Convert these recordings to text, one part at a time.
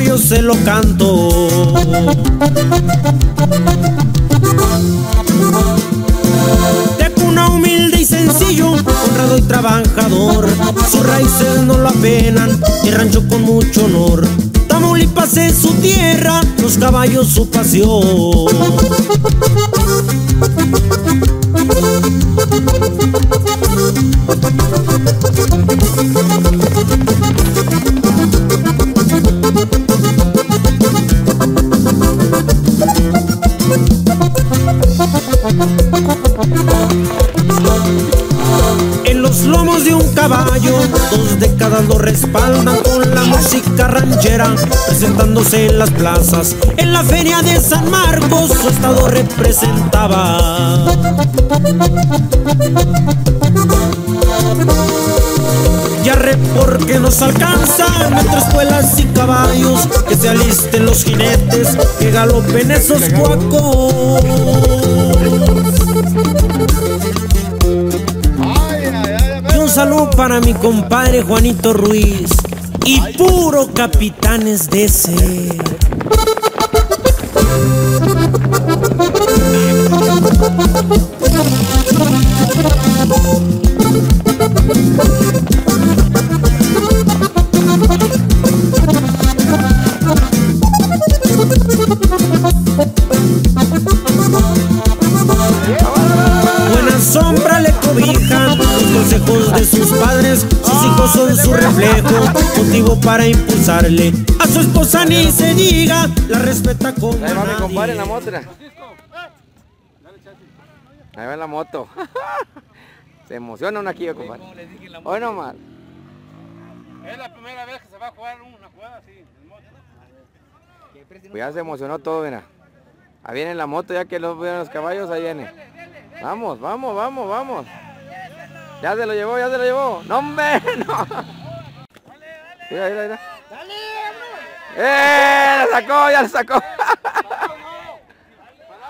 yo se lo canto. De cuna humilde y sencillo, honrado y trabajador, sus raíces no lo apenan, y rancho con mucho honor. Tamaulipas es su tierra, los caballos su pasión. Plazas. En la feria de San Marcos, su estado representaba. Ya re porque nos alcanzan entre escuelas y caballos, que se alisten los jinetes, que galopen esos cuacos. Y un saludo para mi compadre Juanito Ruiz y puro capitanes de ese. A su esposa ni se diga, la respeta como Ahí va mi compadre en la moto. Ahí va en la moto. Se emociona uno aquí, compadre. Hoy nomás. Es la primera vez que se va a jugar una jugada así, en moto. Pues ya se emocionó todo, mira. Ahí viene la moto, ya que los vieron los caballos, ahí viene. Vamos, vamos, vamos, vamos. Ya se lo llevó, ya se lo llevó. No, hombre, no. Mira, mira, mira. ¡Eh! ¡La sacó, ya la sacó!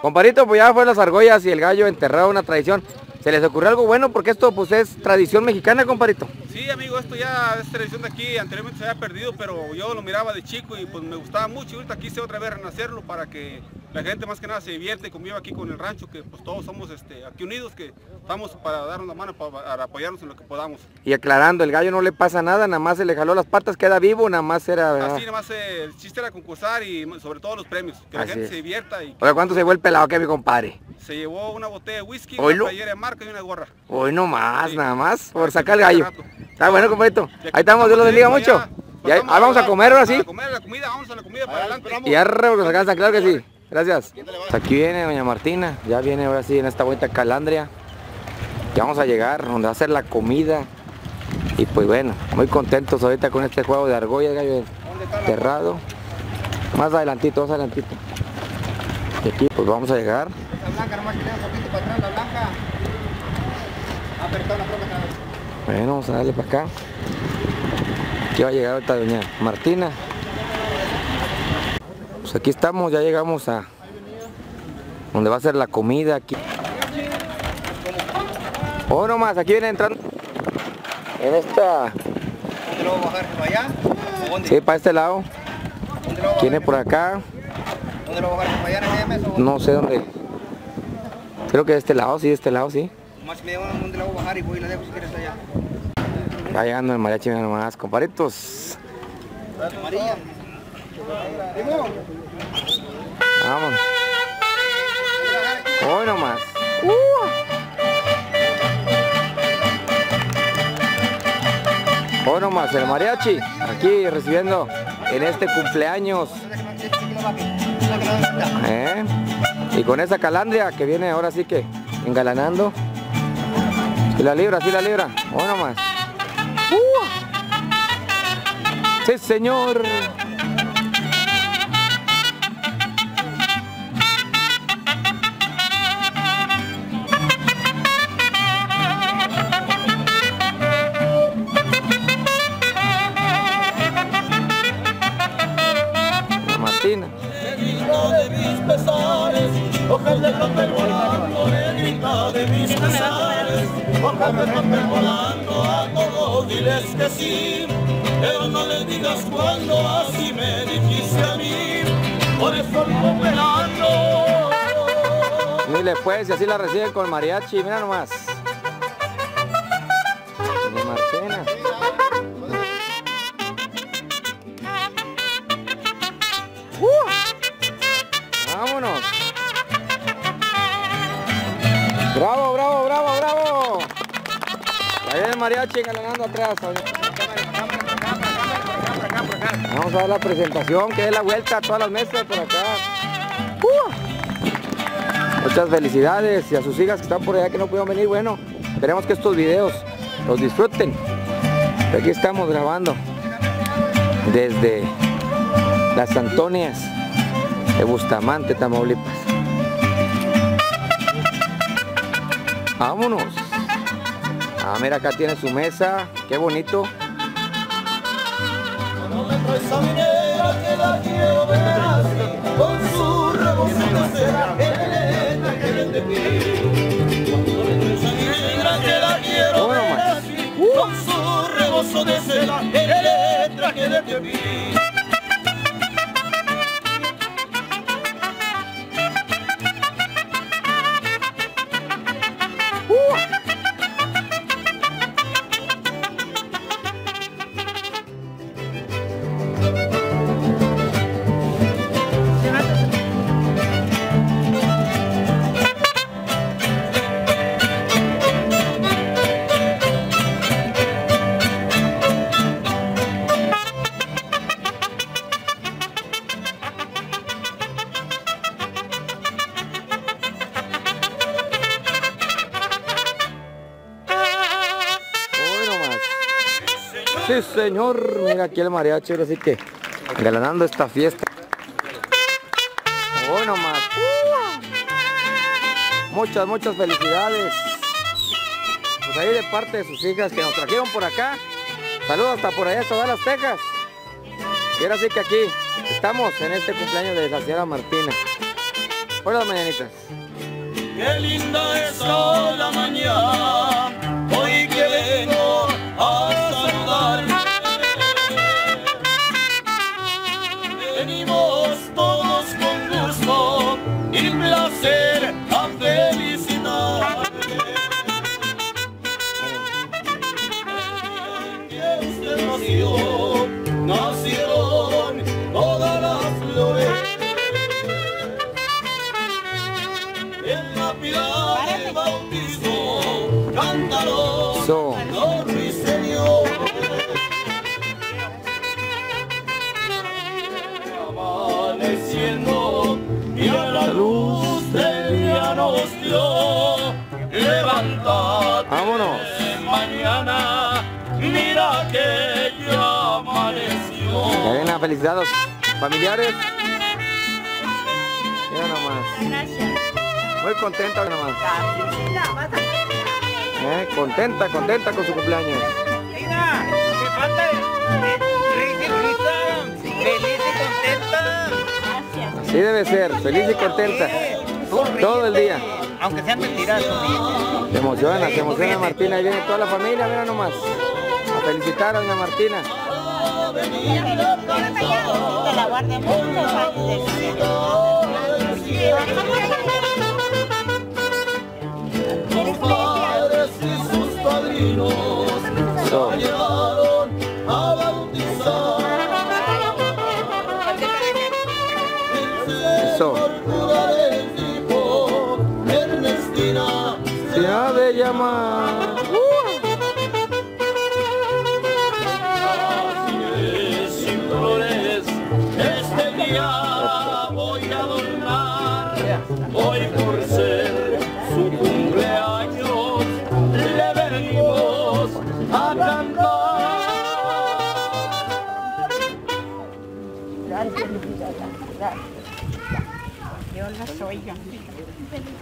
Comparito, pues ya fue las argollas y el gallo enterrado, una tradición. ¿Se les ocurrió algo bueno? Porque esto pues es tradición mexicana, comparito. Sí, amigo, esto ya es tradición de aquí, anteriormente se había perdido, pero yo lo miraba de chico y pues me gustaba mucho y ahorita quise otra vez renacerlo para que la gente más que nada se divierte y conviva aquí con el rancho, que pues todos somos este, aquí unidos, que estamos para darnos la mano, para, para apoyarnos en lo que podamos. Y aclarando, el gallo no le pasa nada, nada más se le jaló las patas, queda vivo, nada más era... Así nada más eh, el chiste era concursar y sobre todo los premios, que la gente es. se divierta y que ¿cuánto se fue el pelado que mi compadre? se llevó una botella de whisky, Oilo. una playera de marca y una gorra. Hoy no más, Sí. nada más, por sacar el gallo. rato. Está bueno, compadrito. Ahí estamos, Dios los bendiga mucho. Y ahí, vamos a comer ahora sí. A comer la comida, vamos a la comida para adelante. Y arre, porque se alcanza, claro que sí. Gracias. Pues Aquí viene doña Martina, ya viene ahora sí en esta vuelta Calandria. Ya vamos a llegar, donde va a ser la comida. Y pues bueno, muy contentos ahorita con este juego de argolla, gallo enterrado. Más adelantito, más adelantito. Y aquí pues vamos a llegar. La blanca, nomás para atrás, la blanca. La. Bueno, vamos a darle para acá. Aquí va a llegar ahorita doña Martina. Pues aquí estamos, ya llegamos a donde va a ser la comida aquí. Oh, nomás, aquí viene entrando. En esta, ¿Dónde lo voy a bajar? ¿Para allá? Sí, para este lado. ¿Dónde lo Viene por acá, ¿Dónde lo voy a bajar? ¿Para allá en no sé dónde. Creo que de este lado, sí, de este lado, sí. Va llegando el mariachi, nomás, comparitos. Amarilla. Vamos. Hoy nomás. Hoy nomás, el mariachi, aquí recibiendo en este cumpleaños. ¿eh? Y con esa calandria que viene ahora sí que engalanando. Y la libra, sí la libra. Hoy nomás. ¡Uh! Sí, señor. Cuando así me dijiste a mí, por eso. Dile pues, y así la reciben con mariachi, mira nomás. De Marcena. ¡Uh! ¡Vámonos! ¡Bravo, bravo, bravo, bravo! Ahí el mariachi engalanando atrás. Vamos la presentación, que dé la vuelta a todas las mesas por acá. Muchas felicidades y a sus hijas que están por allá que no pudieron venir. Bueno, esperemos que estos videos los disfruten. Aquí estamos grabando desde las Antonias de Bustamante, Tamaulipas. Vámonos. Ah, mira, acá tiene su mesa. Qué bonito. Su rebozo señor. Mira aquí el mariachi, ahora sí que engalanando esta fiesta. Hoy nomás. Muchas, muchas felicidades. Pues ahí de parte de sus hijas que nos trajeron por acá. Saludos hasta por allá, hasta Dallas, Texas. Y ahora sí que aquí estamos en este cumpleaños de la señora Martina. Las mañanitas. Qué linda está la mañana, a los familiares. Mira nomás. Muy contenta nomás. Eh, contenta, contenta con su cumpleaños. Mira, que falta feliz y feliz y contenta. Así debe ser, feliz y contenta. Todo el día. Aunque sean mentiras, Se emociona, se emociona Martina. Ahí viene toda la familia, mira nomás. A felicitar a doña Martina. Te la guardé muchos años de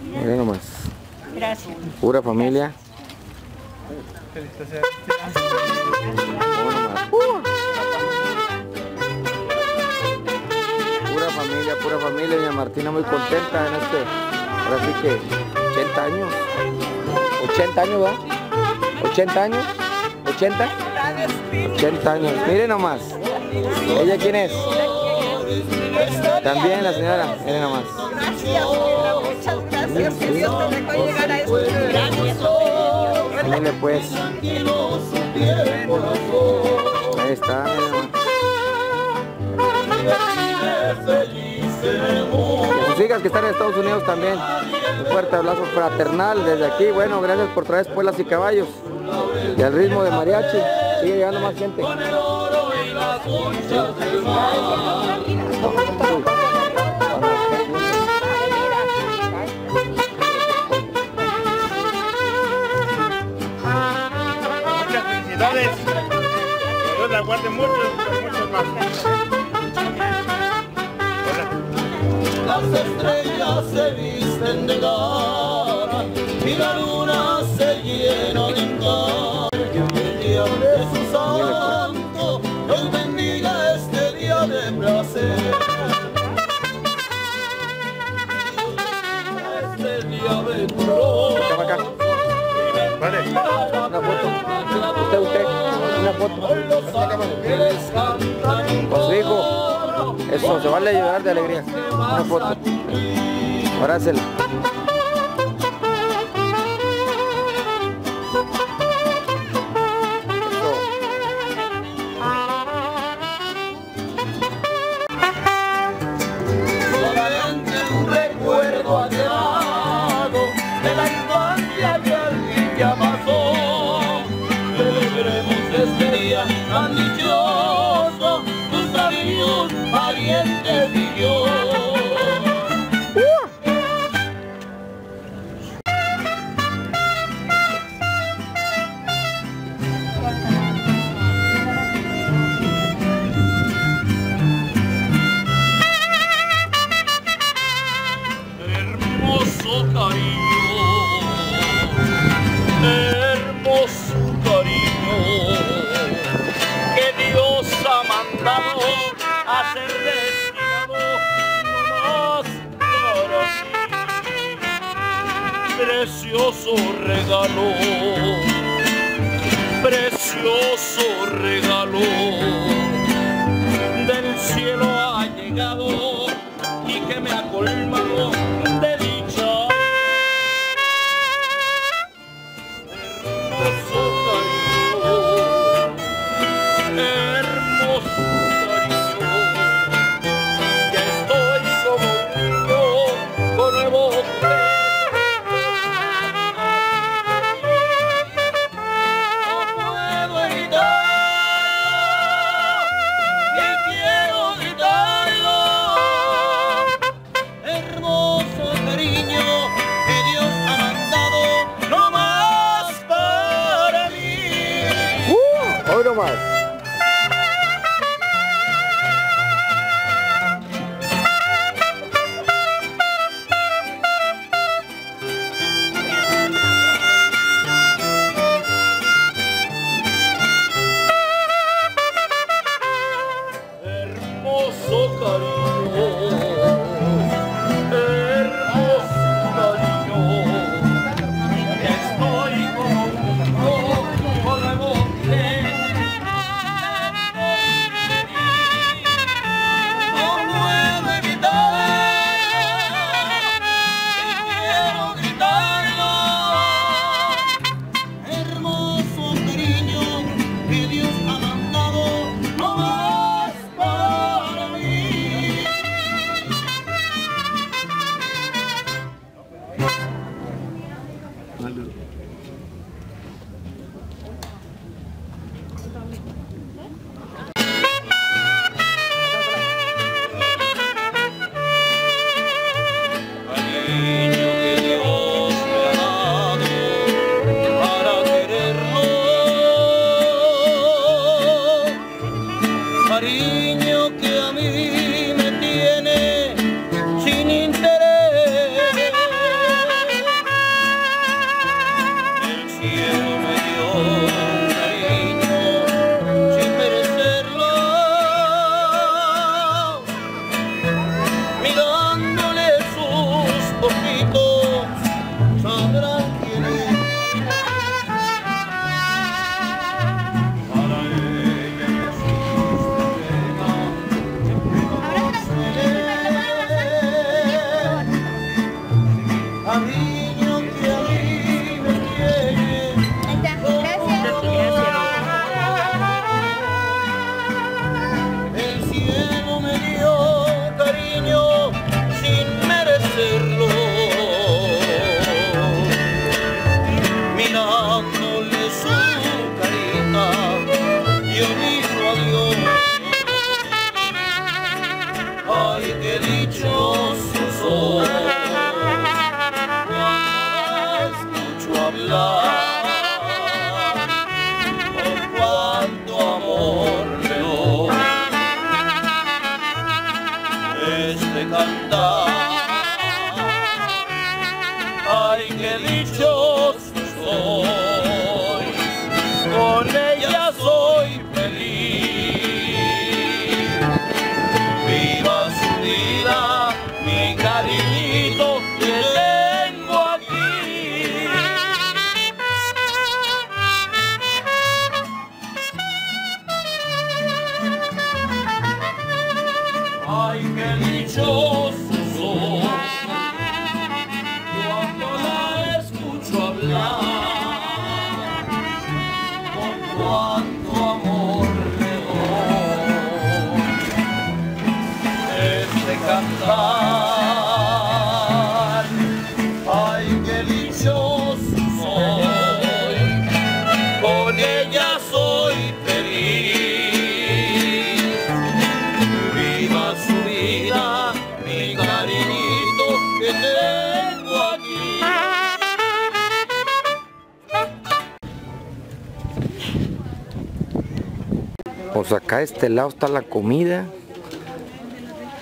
Mira nomás. Gracias. Pura familia. Pura familia, pura familia. Doña Martina muy contenta en este, ahora sí que 80 años. 80 años, ¿verdad? 80 años. 80. 80 años. Miren nomás. ¿Ella quién es? También la señora. Miren nomás. Muchas gracias, que Dios te dejó llegar a este Mire pues. Ahí está. Y sus hijas que están en Estados Unidos también. Un fuerte abrazo fraternal desde aquí. Bueno, gracias por traer espuelas y caballos. Y al ritmo de mariachi. Sigue llegando más gente. Muchas la guarde mucho, muchos más. Las estrellas se visten de gala y la luna se llena de encanto. Foto. Su hijo. Eso, se vale llorar de alegría. Una foto. Abrázela. A este lado está la comida.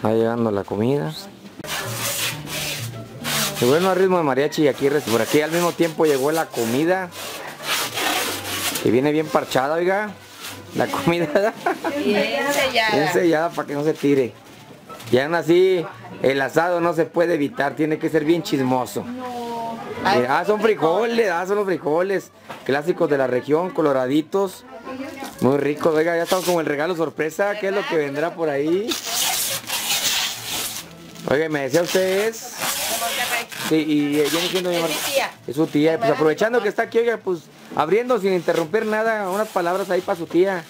Va llegando la comida. Y bueno, a ritmo de mariachi y aquí por aquí al mismo tiempo llegó la comida. Que viene bien parchada, oiga. La comida. Bien sellada. Bien sellada para que no se tire. Y aún así, el asado no se puede evitar, tiene que ser bien chismoso. Eh, ah, son frijoles, ah, son los frijoles clásicos de la región, coloraditos. Muy ricos, oiga, ya estamos con el regalo sorpresa, ¿qué es lo que vendrá por ahí? Oiga, me decía usted es... Sí, y eh, viene siendo mi Es tía. Su tía, pues aprovechando que está aquí, oiga, pues abriendo sin interrumpir nada, unas palabras ahí para su tía.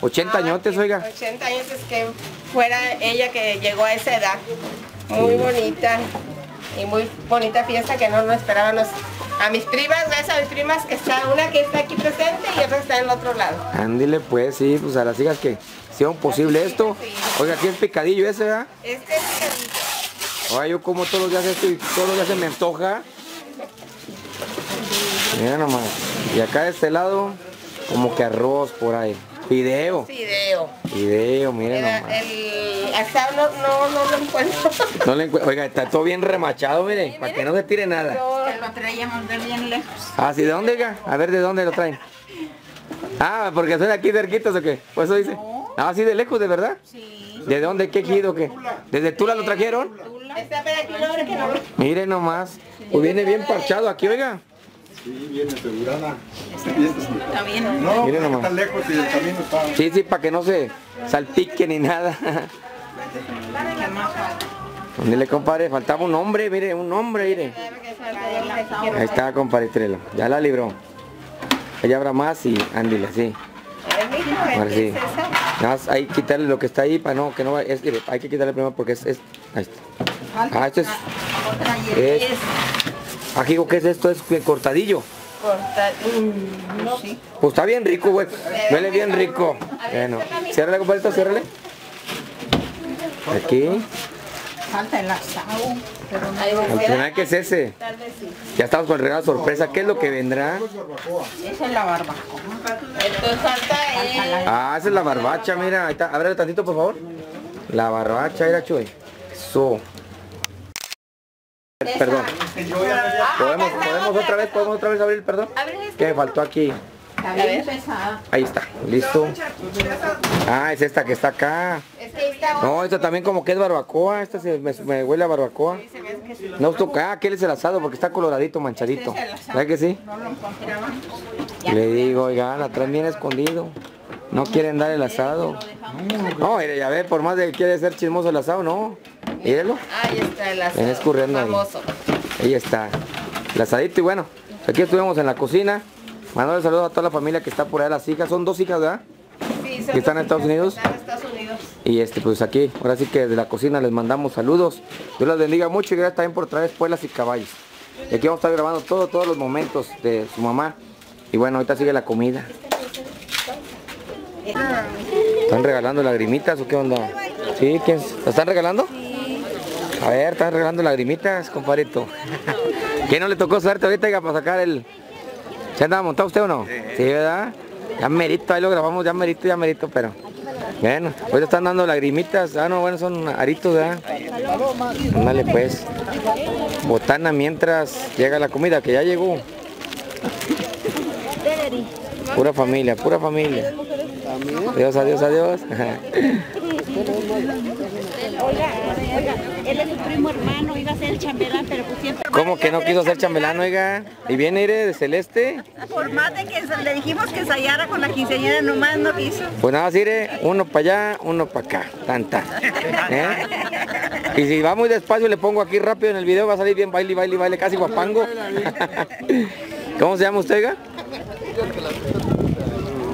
80 añotes, oiga. 80 años es que fuera ella que llegó a esa edad. Muy bonita y muy bonita fiesta que no nos esperaban los- a mis primas, gracias a mis primas que está una que está aquí presente y otra que está en el otro lado. Ándile pues, sí, pues a las hijas que hicieron posible esto. Oiga, aquí es picadillo ese, ¿verdad? Este es picadillo. Oiga, yo como todos los días esto y todos los días se me antoja. Mira nomás. Y acá de este lado, como que arroz por ahí. Fideo. Fideo. Fideo, miren nomás. el asado no, no, no lo encuentro. No le encuent- Oiga, está todo bien remachado, mire, para que no se tire nada. No, Lo traíamos de bien lejos. Ah, ¿sí de dónde, oiga? A ver, ¿de dónde lo traen? Ah, porque son aquí cerquitos o qué? Pues eso dice. Ah, sí, de lejos, ¿de verdad? Sí. ¿De dónde? ¿Qué ejido o qué? ¿Desde Tula lo trajeron? está pero aquí un hombre que no lo... Mire nomás. Pues viene bien parchado aquí, oiga. Está bien. No, Miren nomás. está lejos y el camino está... Sí, sí, para que no se salpique ni nada. Dile, compadre, faltaba un hombre, mire, un hombre, mire. Ahí está, compadre Trelo. Ya la libró. Allá habrá más y ándile, sí. Ahora sí. Nada más hay que quitarle lo que está ahí para no, que no es, hay que quitarle primero porque es, es ahí está. Ah, esto es, es, es. ajigo, ¿qué es esto? Es cortadillo. Corta- mm, no. Pues está bien rico, güey. Huele bien rico. Bueno, ciérrale, compadre, ciérrale. Aquí. Falta el asado. Pero no. Al final, ¿qué es ese? Tal vez sí. Ya estamos con el regalo sorpresa. ¿Qué es lo que vendrá? Esa es la barbacoa. Ah, esa es la barbacha, mira. Ahí está. Ábrele tantito, por favor. La barbacha, era chuy. Eso. Perdón. ¿Podemos, podemos otra vez, podemos otra vez abrir el perdón? ¿Qué me faltó aquí? Está bien pesada. Ahí está, listo. Ah, es esta que está acá. Que No, esta también como que es barbacoa. Esta se me, me huele a barbacoa. No, esto, ah, aquel es el asado porque está coloradito, manchadito. Este. ¿Verdad que sí? No lo encontramos. Le digo, oiga, la traen bien escondido. No quieren dar el asado. No, mire, ya ve, por más de que quiere ser chismoso el asado, no. Mírelo. Ahí está el asado. Ven escurriendo ahí. Ahí está. El asadito y bueno, aquí estuvimos en la cocina. Mandando saludos a toda la familia que está por allá, las hijas. Son dos hijas, ¿verdad? Sí, ¿Que están en Estados Unidos? Están en Estados Unidos. Y este, pues aquí, ahora sí que de la cocina les mandamos saludos. Dios las bendiga mucho y gracias también por traer espuelas y caballos. Y aquí vamos a estar grabando todo, todos los momentos de su mamá. Y bueno, ahorita sigue la comida. ¿Están regalando lagrimitas o qué onda? ¿Sí? ¿Quién? ¿La están regalando? A ver, están regalando lagrimitas, compadrito. ¿Quién no le tocó suerte ahorita para sacar el... ¿Se andaba montado usted o no? Sí, ¿verdad? Ya merito, ahí lo grabamos, ya merito, ya merito, pero... Bueno, hoy están dando lagrimitas. Ah, no, bueno, son aritos, ¿verdad? Ándale pues. Botana mientras llega la comida, que ya llegó. Pura familia, pura familia. Adiós, adiós, adiós. Él es su primo hermano, iba a ser el chambelán, pero pues siempre... ¿Cómo que no quiso ser chambelán, oiga? ¿Y viene Ire de Celeste? Por más de que le dijimos que ensayara con la quinceañera, nomás no quiso. Pues nada, más Ire, uno para allá, uno para acá, tanta. ¿Eh? Y si va muy despacio le pongo aquí rápido en el video, va a salir bien baile, baile, baile, casi guapango. ¿Cómo se llama usted, oiga?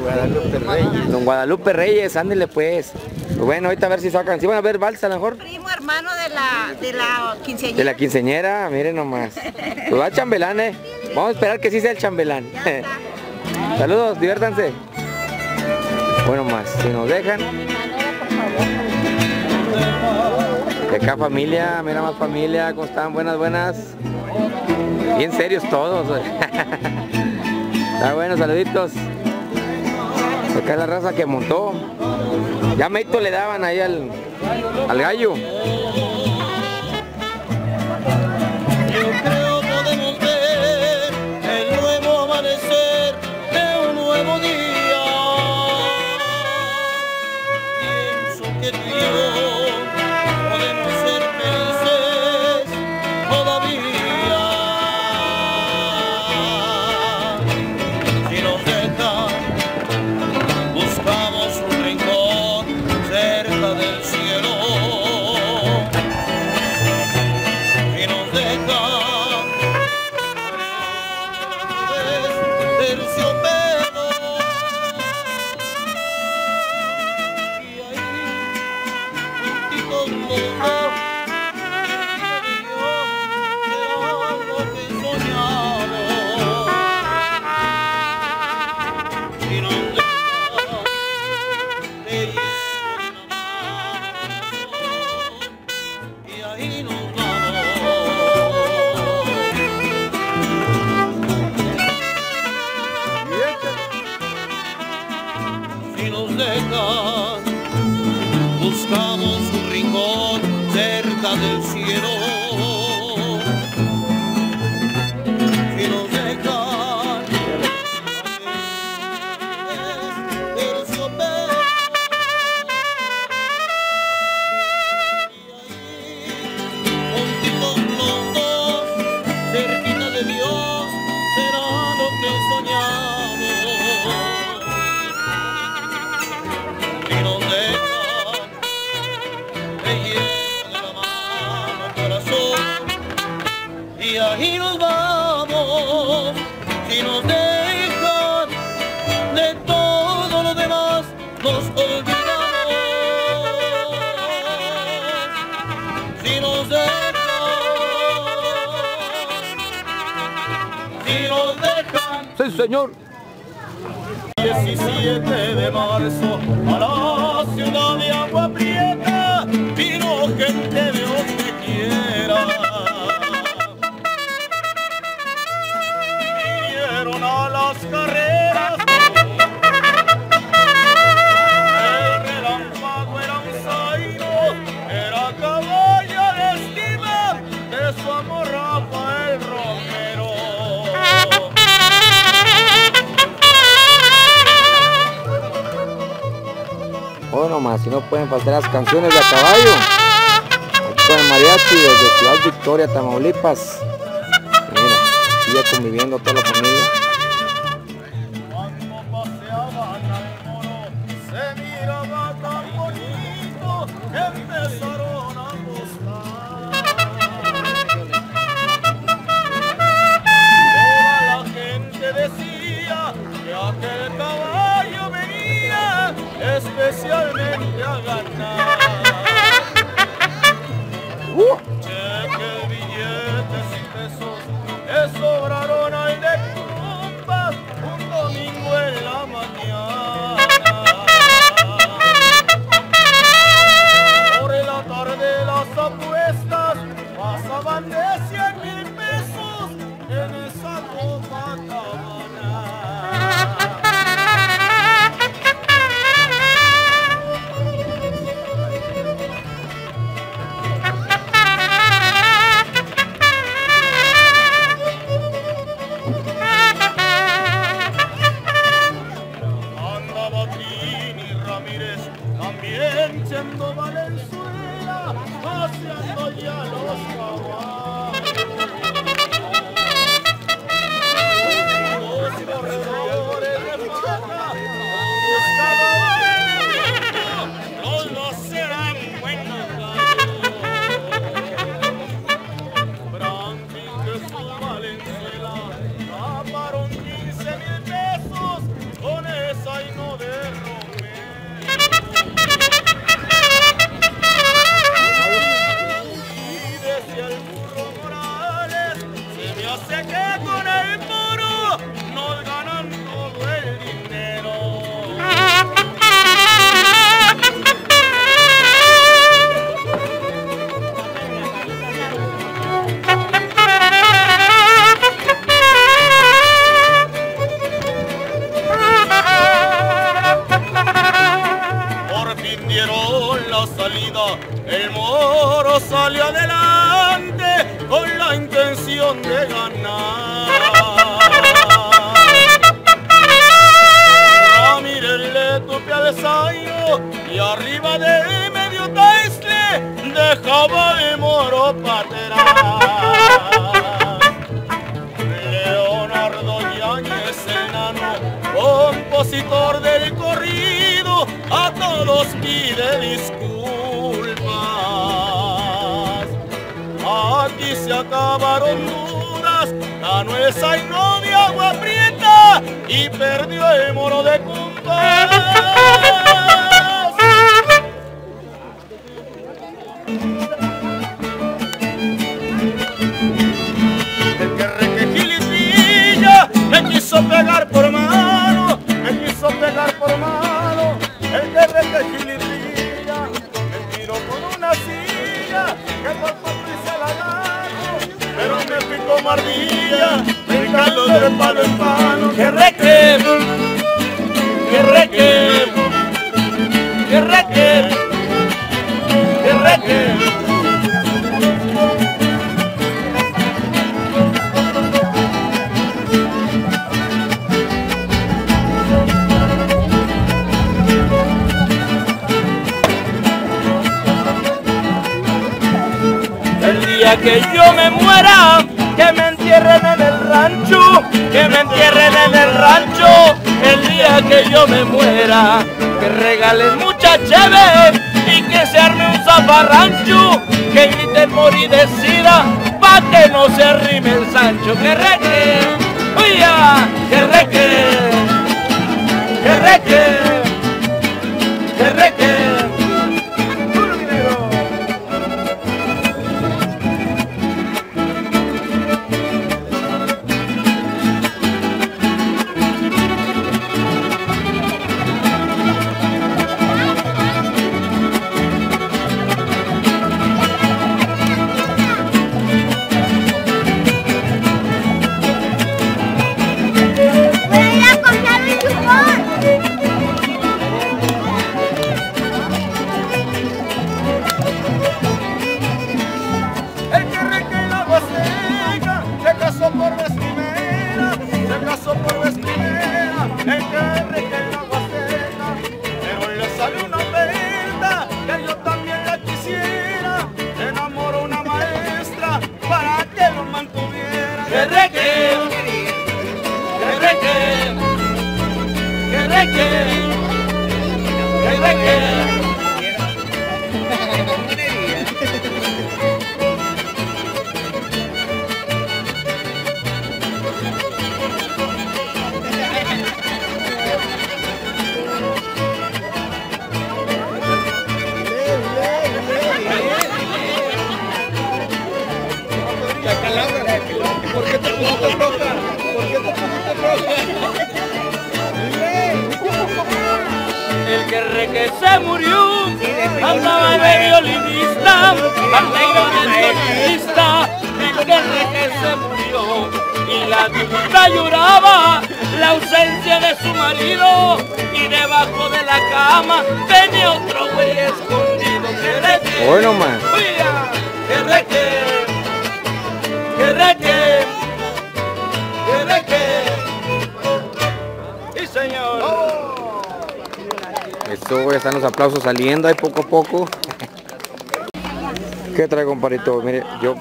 Guadalupe Reyes. Don Guadalupe Reyes, ándele pues. Bueno, ahorita a ver si sacan. Si van a ver balsa a lo mejor. Primo hermano de la, de la quinceañera. De la quinceñera, miren nomás. Pues va chambelán, eh. Vamos a esperar que sí sea el chambelán. Saludos, diviértanse. Bueno más, si nos dejan. De acá familia, mira más familia, ¿cómo están? Buenas, buenas. Bien serios todos. Está bueno, saluditos. Acá es la raza que montó. Ya meito le daban ahí al, al gallo. Señor. 17 de marzo a la Bueno más, si no pueden faltar las canciones de a caballo. Aquí con el mariachi desde Ciudad Victoria, Tamaulipas. Mira, sigue conviviendo toda la familia.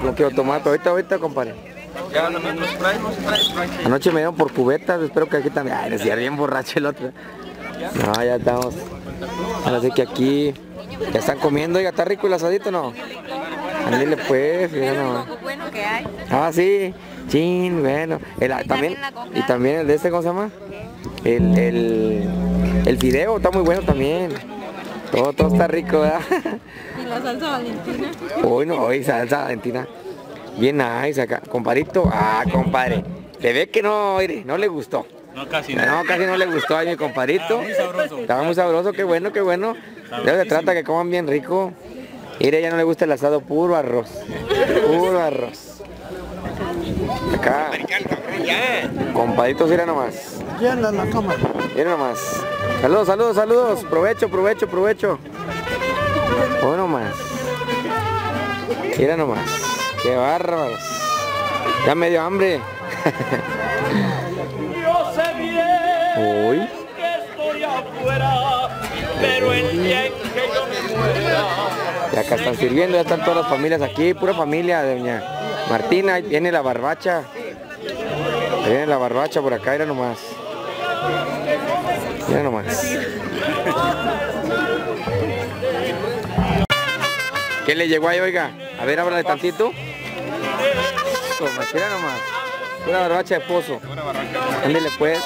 no quiero tomar, ahorita, ahorita, compadre. Anoche me dieron por cubetas, espero que aquí también. Ay, decía bien borracho el otro. No, ya estamos. Ahora sí que aquí ya están comiendo, ya está rico el asadito, ¿no? Ándale pues, ya no. Ah, sí. Chin, bueno. El, y también, y también el de este, ¿cómo se llama? El, el, el fideo está muy bueno también. Todo, todo está rico, ¿verdad? salsa valentina. Hoy no, hoy salsa valentina. Bien nice acá. Compadito, ah, compadre. Se ve que no, no le gustó. No, casi no. No, casi no le gustó a mi compadito. Estaba muy sabroso. Estaba muy sabroso, qué bueno, qué bueno. De eso se trata que coman bien rico. Mire, ya no le gusta el asado, puro arroz. Puro arroz. Acá. Compadito, mira nomás. Mira nomás. Saludos, saludos, saludos. Provecho, provecho, provecho. Mira nomás. Qué bárbaros. Ya me dio hambre. Yo sé bien Uy. que estoy afuera, pero el día en que yo me muera, Ya acá están sirviendo, ya están todas las familias aquí, pura familia doña Martina, ahí viene la barbacha. Ahí viene la barbacha por acá, mira nomás. Mira nomás. ¿Qué le llegó ahí, oiga? A ver, ábrale tantito. Toma, mira nomás. Pura barbacha de pozo. Ándele pues.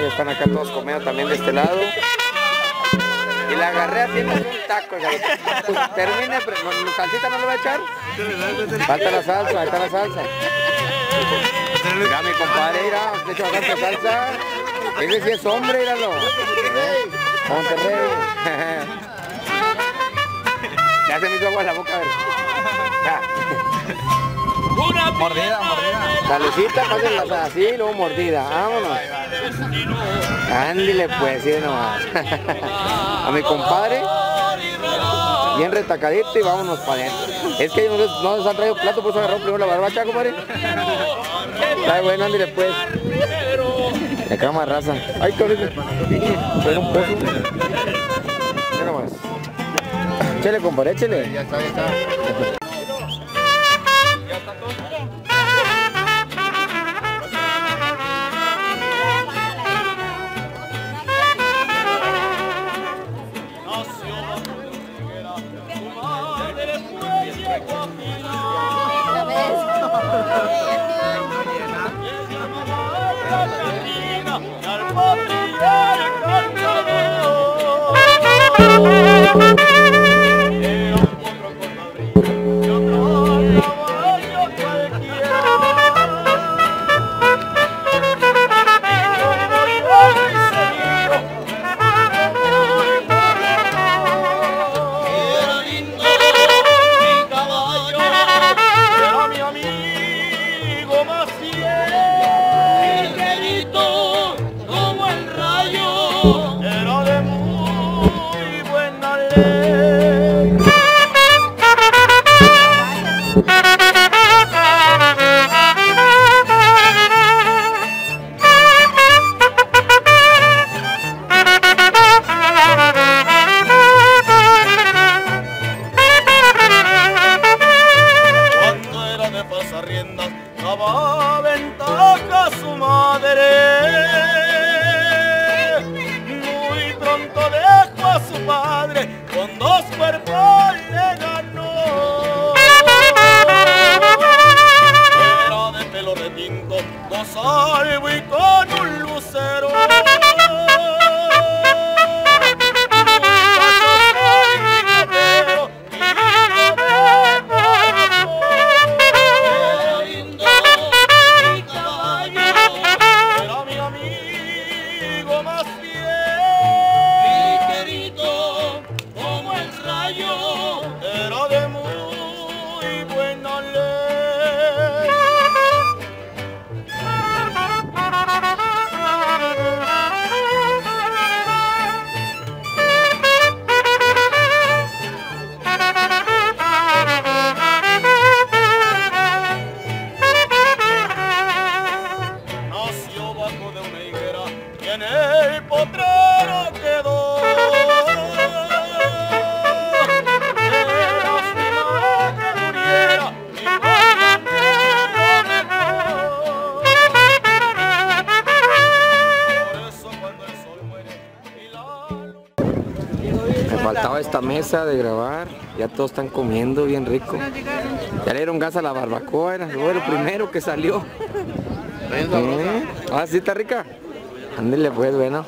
Ya están acá todos comiendo también de este lado. Y la agarré haciendo un taco. Termine, pero no, ¿salsita no le va a echar? Falta la salsa, ahí está la salsa. Mira mi compadre, mira, le echo bastante salsa. Ese sí es hombre, míralo. Monterrey. Ya se me hizo agua en la boca, a ver. Ya. Mordida, mordida. Salucita, pásenla así, luego mordida. Vámonos. Ándile pues, sí nomás. A mi compadre, bien retacadito y vámonos para adentro. Es que ellos no, les- no les han traído plato, por eso agarró primero la barbacha, compadre. Está bueno, ándile pues. De cama raza. Ay, cabrón. Era un pozo. Mira nomás. Échale, compadre, échale. Ya está, ya está. Mesa de grabar. Ya todos están comiendo bien rico. Ya le dieron gas a la barbacoa, era lo primero que salió. ¿Eh? Ah, sí está rica. Ándele pues, bueno.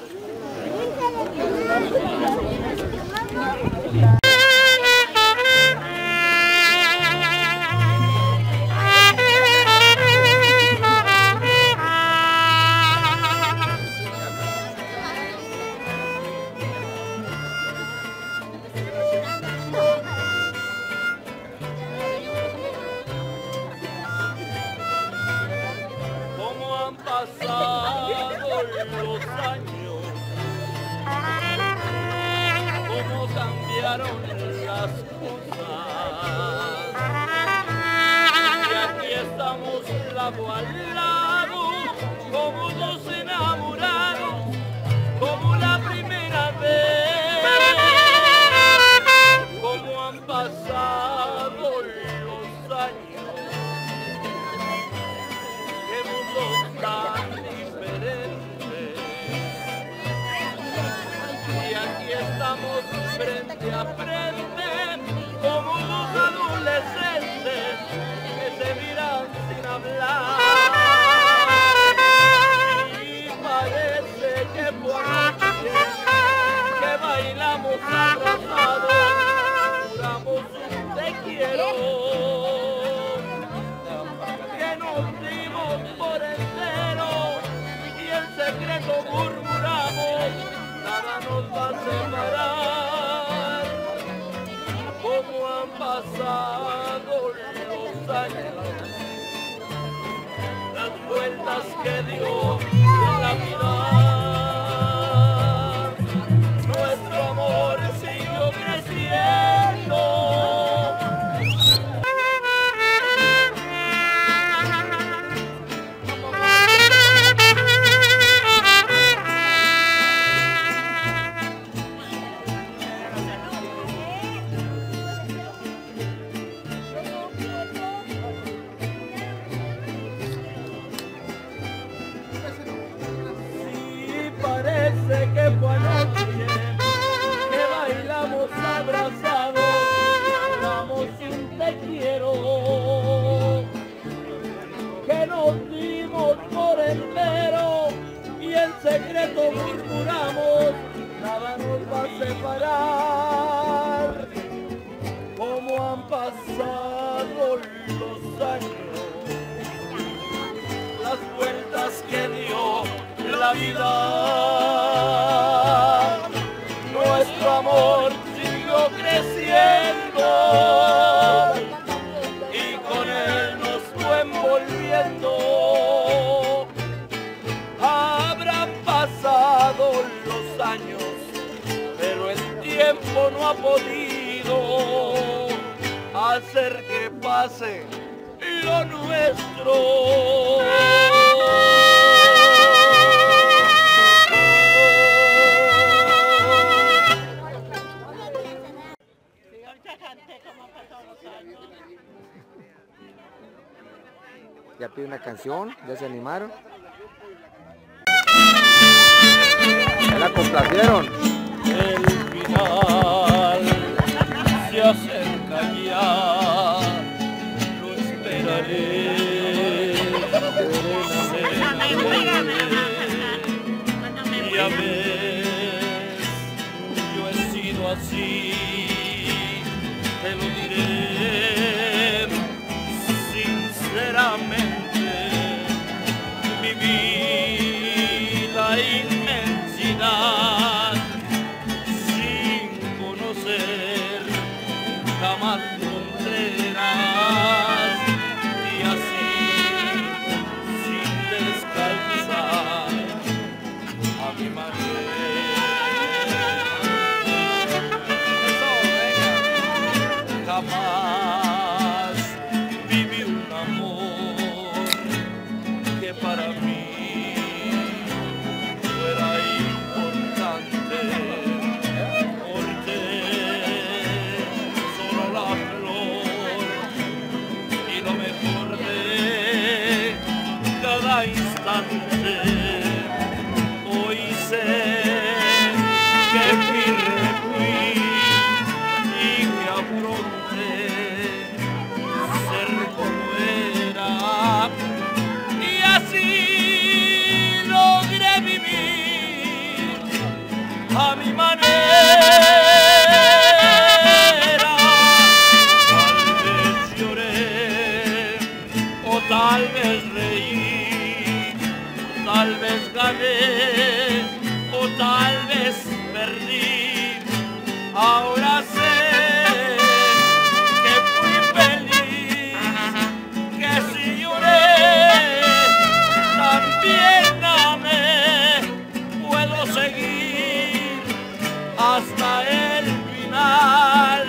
el final,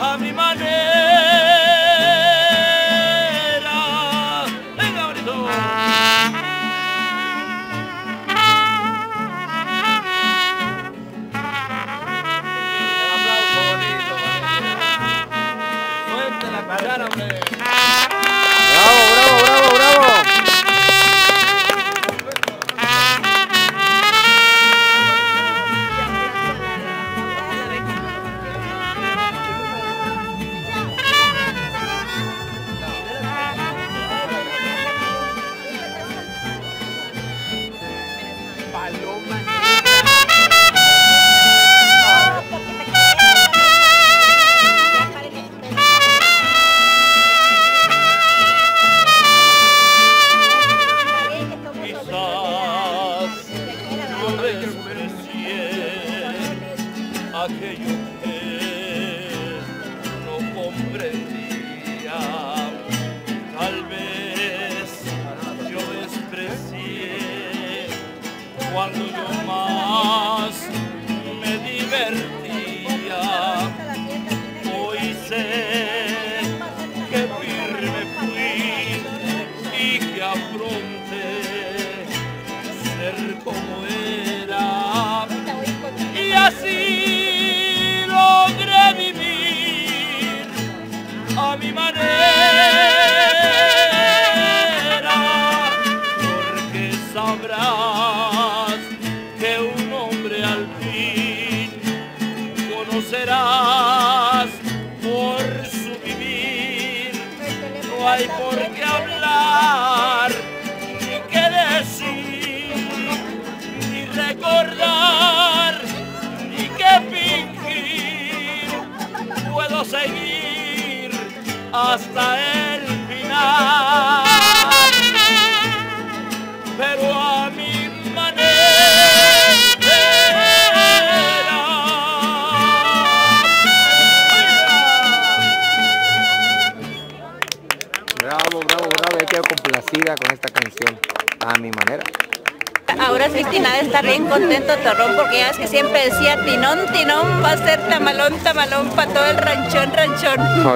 a mi manera.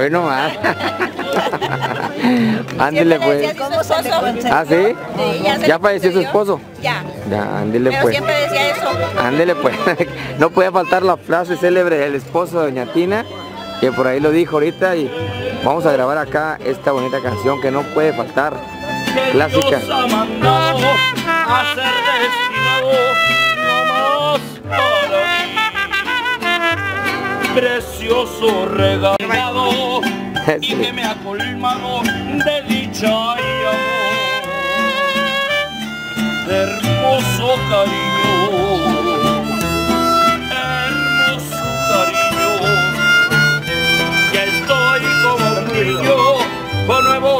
Hoy nomás. Ándele pues. ¿Ah, sí? sí ya, ¿Ya falleció su esposo? Ya. Ya, ándele pues. siempre decía eso. Ándele pues. no podía faltar la frase célebre del esposo de Doña Tina, que por ahí lo dijo ahorita y vamos a grabar acá esta bonita canción que no puede faltar. Clásica. precioso regalado y que me ha colmado de dicha y amor, de hermoso cariño, hermoso cariño, que estoy como un niño con nuevo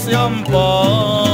siang pagi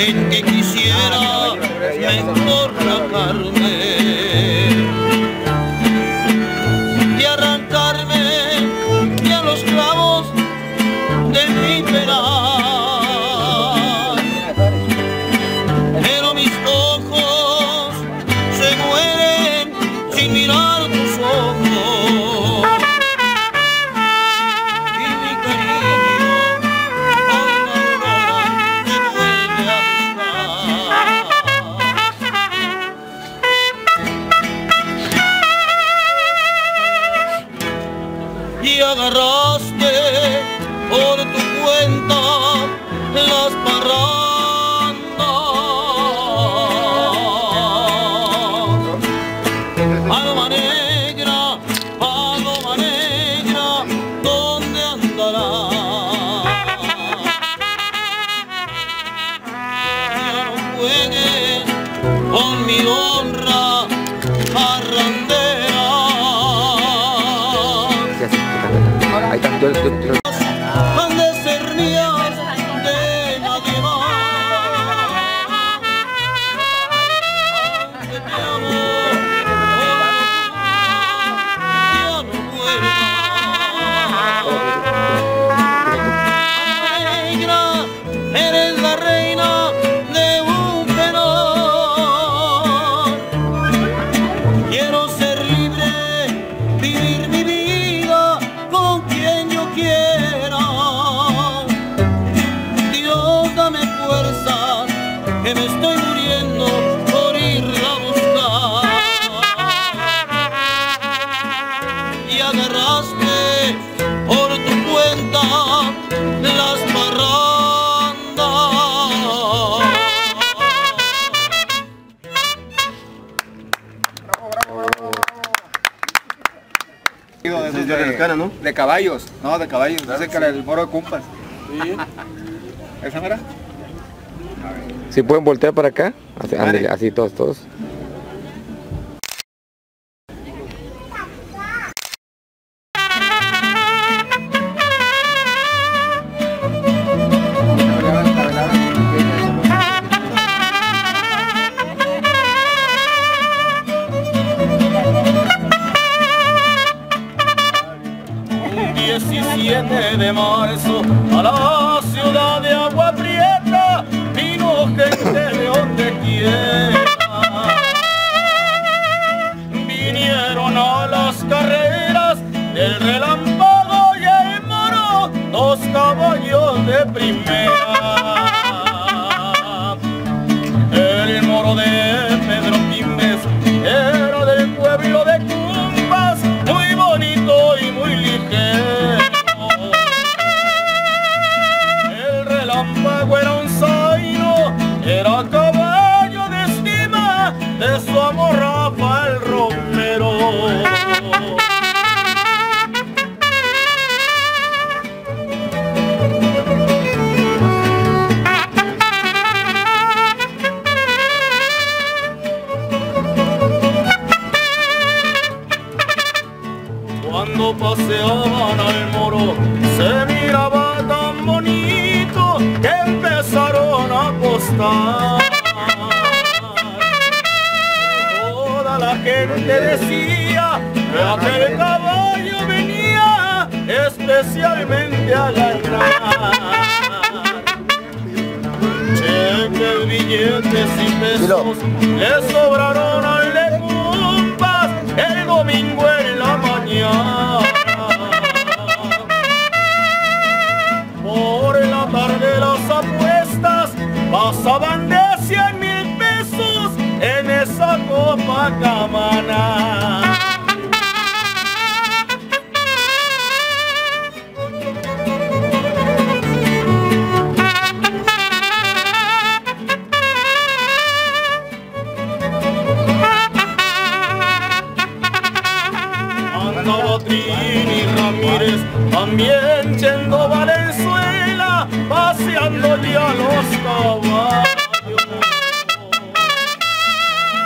en que quisiera mejor no, de caballos, ese que era el moro de cumpas. Sí. ¿Esa mera? Si pueden voltear para acá, así, ándale, así todos, todos. Los caballos.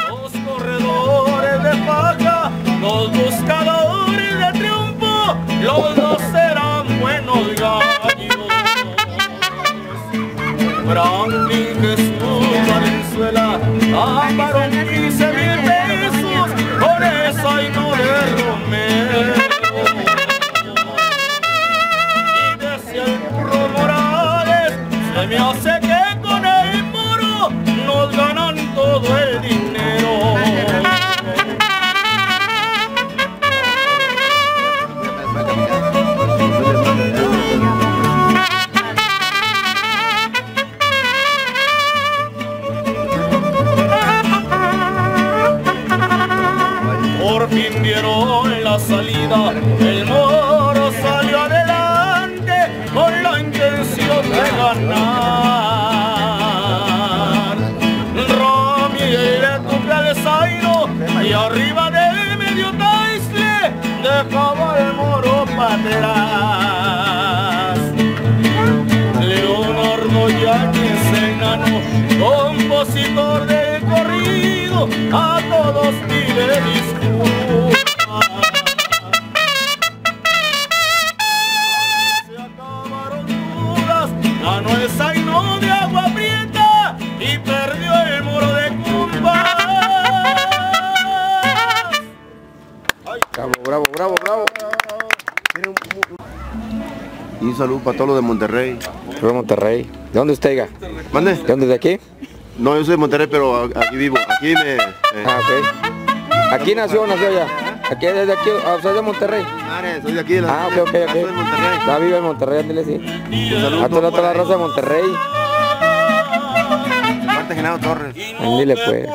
Los corredores de paja, los buscadores de triunfo, los dos eran buenos gallos. Franklin Jesús Valenzuela, pagaron todos pide disculpas. Se acabaron dudas, ganó el Zaino de agua prieta y perdió el muro de Cumba. Bravo, bravo, bravo, bravo. Y un saludo para todos los de Monterrey. Soy de Monterrey. ¿De dónde usted, diga? ¿Mande? ¿De dónde de aquí? No, yo soy de Monterrey, pero aquí vivo. Aquí me... eh, Ah, ok. ¿Aquí nació o nació allá? Aquí desde aquí, ah, ¿usted es de Monterrey? Mares, soy de aquí de la... Ah, ok, ok, Soy de ok. Monterrey. Está vivo en Monterrey, ándale, sí. Un saludo A toda, toda la raza de Monterrey. Marta Genaro Torres. Ándale, pues.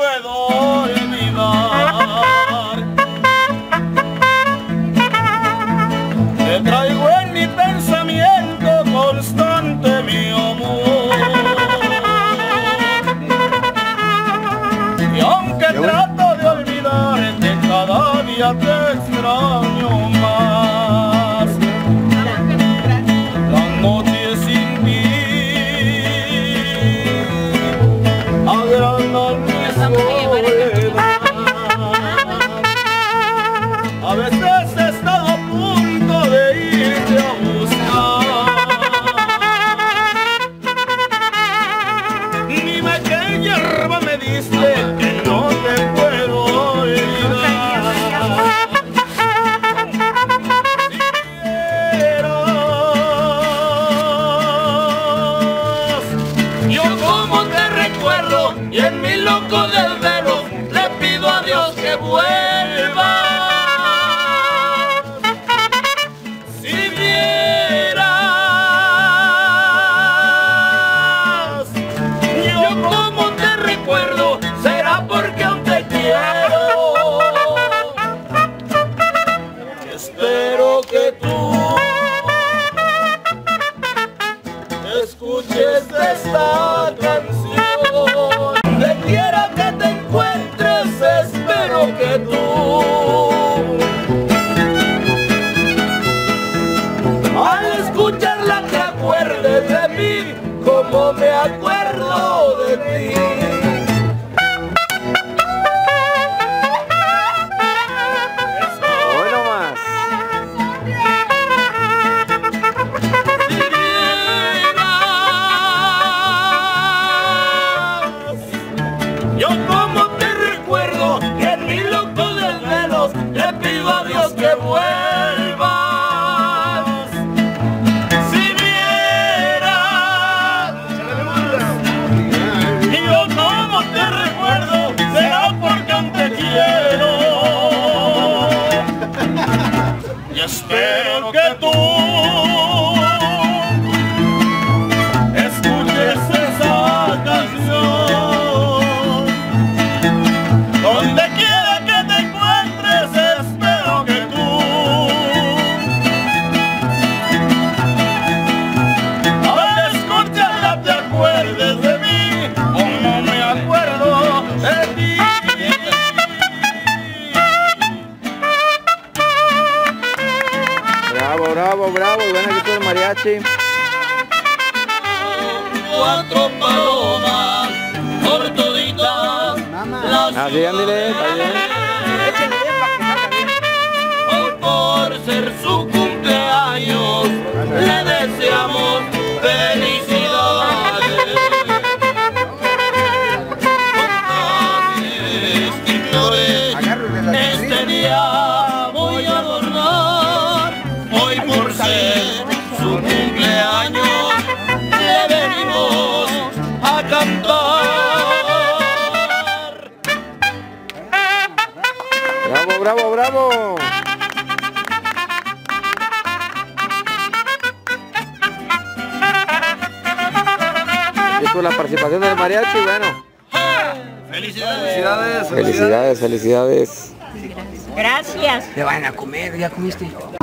Ya comiste.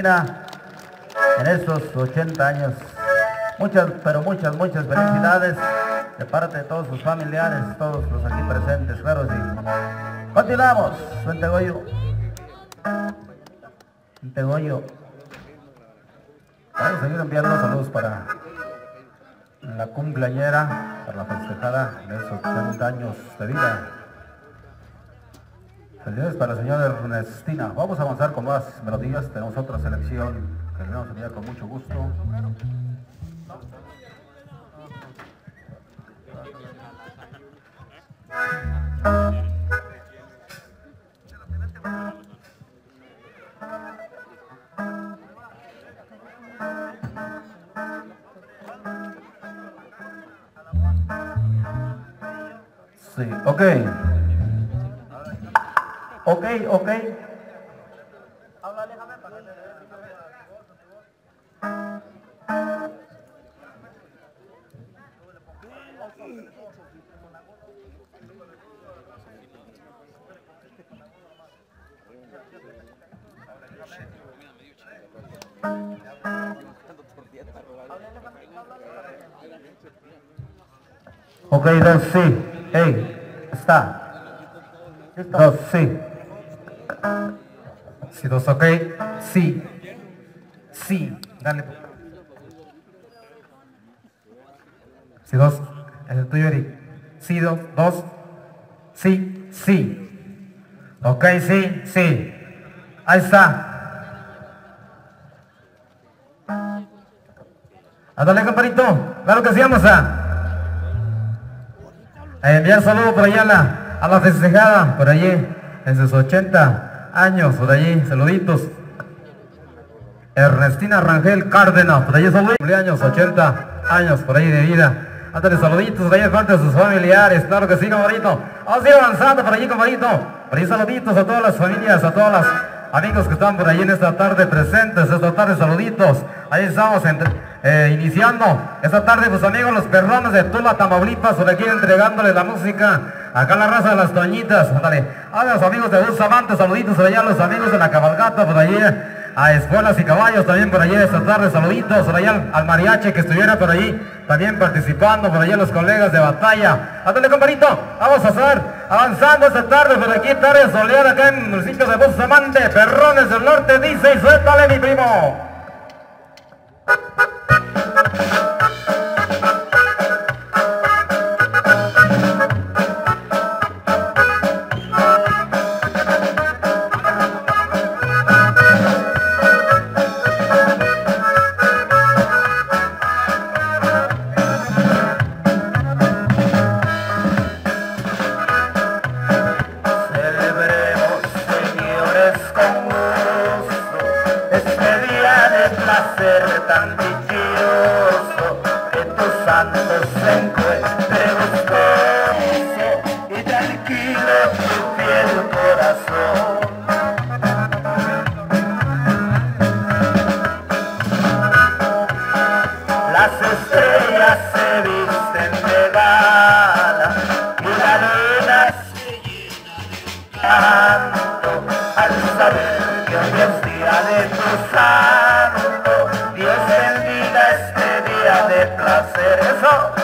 En esos 80 años. Muchas, pero muchas, muchas felicidades de parte de todos sus familiares, todos los aquí presentes, claro sí. Continuamos, Fuente Goyo. Fuente Goyo. Vamos a seguir enviando saludos para la cumpleañera, para la festejada de esos 80 años de vida. Felicidades para la señora Ernestina. Vamos a avanzar con más melodías. Tenemos otra selección que le vamos a enviar con mucho gusto. Sí, ok. Ok, ok. Dos, sí. Hey, está. Dos, sí. Sí, dos, ok. Sí. Sí. Dale. Sí, dos. Es el tuyo, Eric. Sí, dos, dos. Sí, sí. Ok, sí, sí. Ahí está. Ándale, compadrito. Claro que sí, vamos a enviar saludos por allá a la, a la festejada, por allí, en sus 80 años, por allí, saluditos. Ernestina Rangel Cárdenas, por allí saludos, cumpleaños, 80 años, por ahí de vida. Ándale, saluditos, por de parte de sus familiares, claro que sí, compadrito. Vamos a ir avanzando por allí, compadrito. Por ahí saluditos a todas las familias, a todas las amigos que están por allí en esta tarde presentes, esta tarde saluditos. Ahí estamos entre, eh, iniciando esta tarde, pues amigos, los perrones de Tula, Tamaulipas, por aquí entregándole la música acá la raza de las Toñitas. Ándale, a los amigos de Bustamante, saluditos allá a los amigos de la cabalgata, por allí, a Escuelas y Caballos también por allí esta tarde, saluditos por allá al, al mariachi que estuviera por allí, también participando por allá los colegas de batalla. Ándale, compadrito, vamos a estar avanzando esta tarde por aquí, tarde soleada acá en el municipio de Bustamante, perrones del norte, dice y suéltale mi primo. Dios bendiga este día de placer.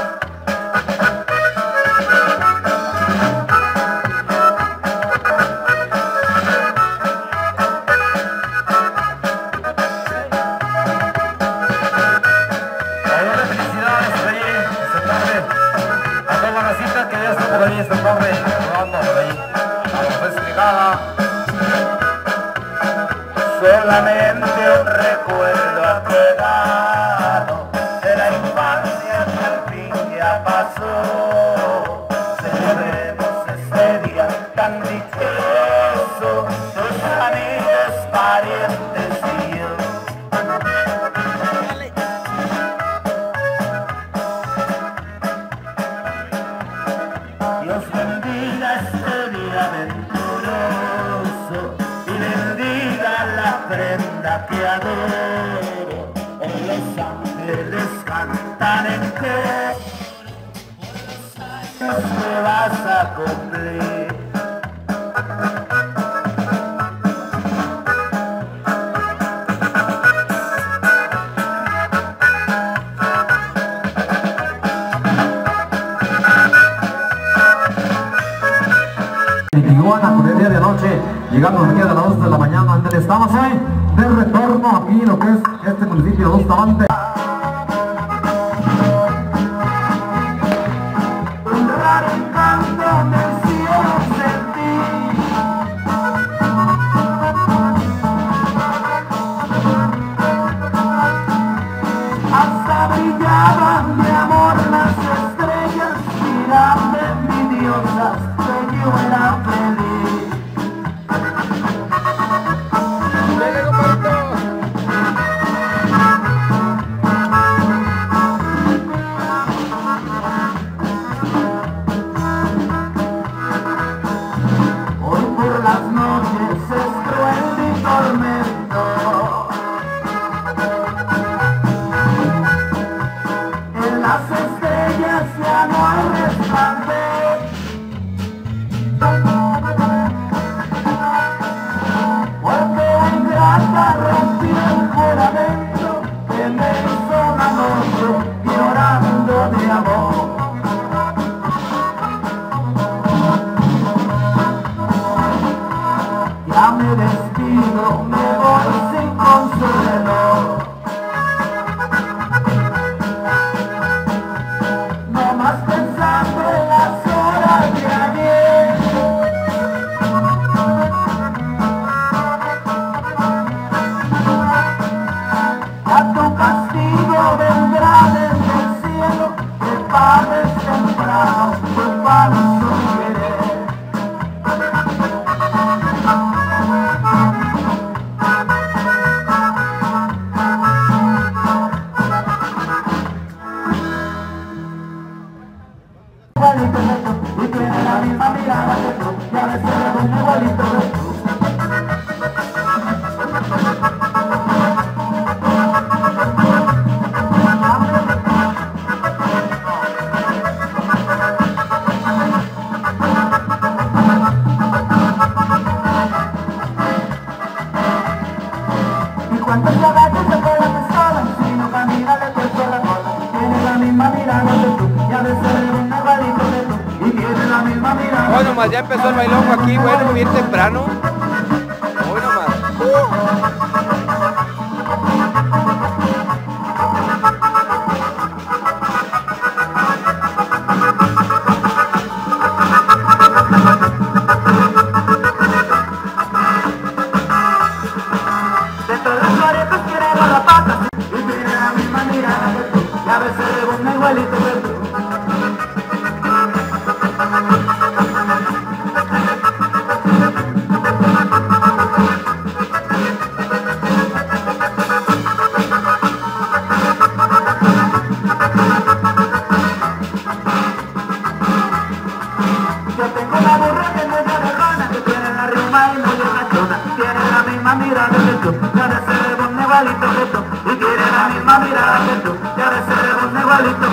igualito que tú y tiene la misma mirada que tú y a veces un igualito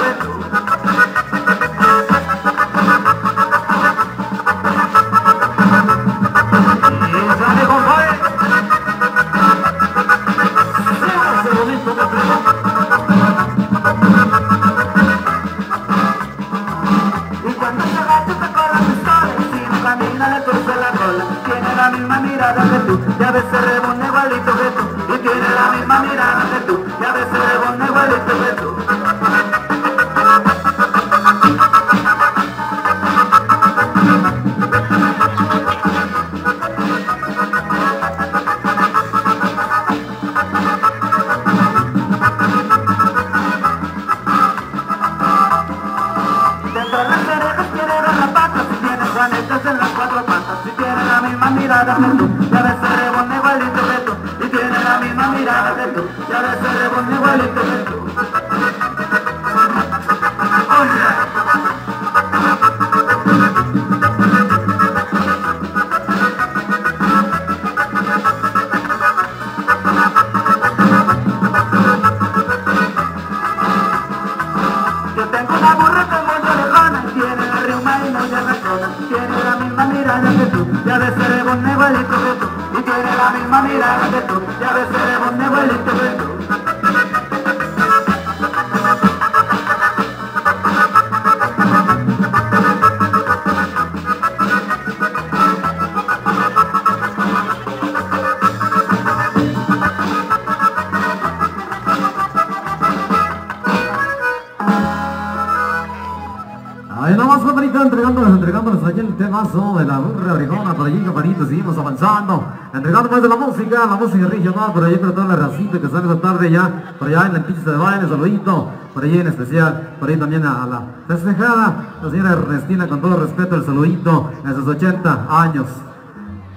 música, la música regional, por allí para toda la racita que sale esta tarde ya, por allá en la pista de baile, saludito, por allí en especial, por ahí también a la festejada, la señora Ernestina, con todo respeto, el saludito en sus 80 años.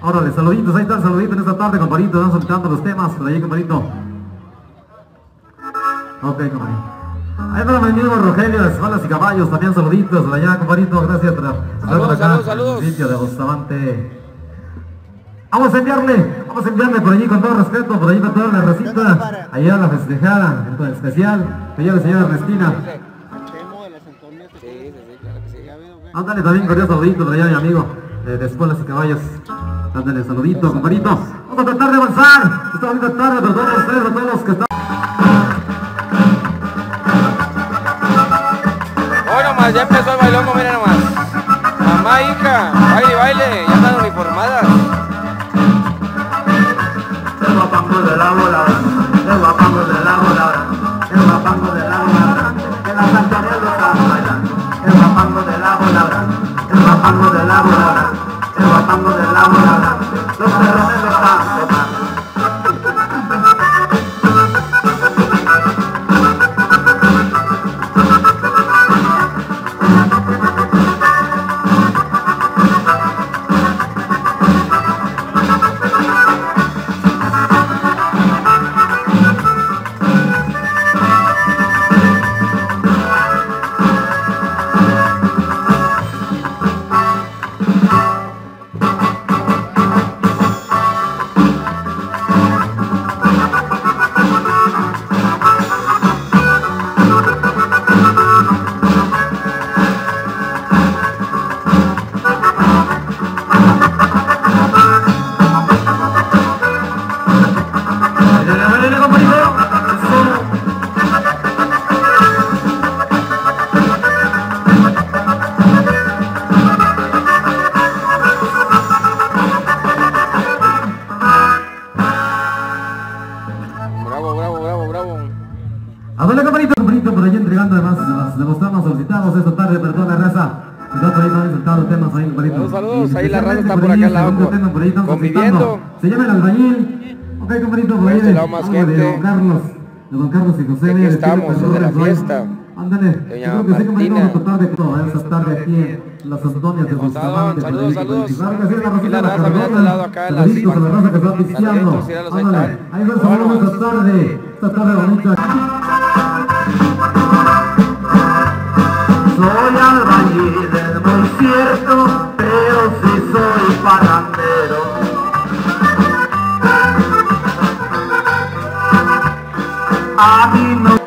Órale, saluditos, ahí está el saludito en esta tarde, compadrito, están soltando los temas, por allí, compadrito. Ok, compadrito. Ahí para mi amigo Rogelio de Espalas y Caballos, también saluditos por allá, compadrito, gracias por estar por acá saludos, saludos. el sitio de Bustamante. Vamos a enviarle, vamos a enviarle por allí con todo respeto, por allí para toda la recita, allá a la festejada, en todo especial, allá la señora Ernestina. Ándale también con saludito por allá mi amigo eh, de Espuelas y Caballos. Ándale, saludito, compadrito. Vamos a tratar de avanzar. Esta bonita tarde, para todos ustedes, a todos los que están. Hoy nomás, ya empezó el bailongo, mira nomás. Mamá, hija, baile, baile, ya están guapango está por acá al lado, tema por ahí estamos conviviendo. solicitando. Se llama el albañil. Ok, compadrito, por ahí este de, lado más de gente. don Carlos. De don Carlos y José. Aquí estamos, desde la fiesta. Ándale, creo que sí, vamos a tratar de todo esta tarde aquí en las Antonias de Bustamante. saludos, saludos. Sí, la raza, mira, de este lado acá, las Saluditos a la raza que está pisteando. Patientos, míralos, ahí Ándale, ahí saludamos esta tarde, esta tarde bonita. Soy albañil, es muy cierto, parrandero. A mí no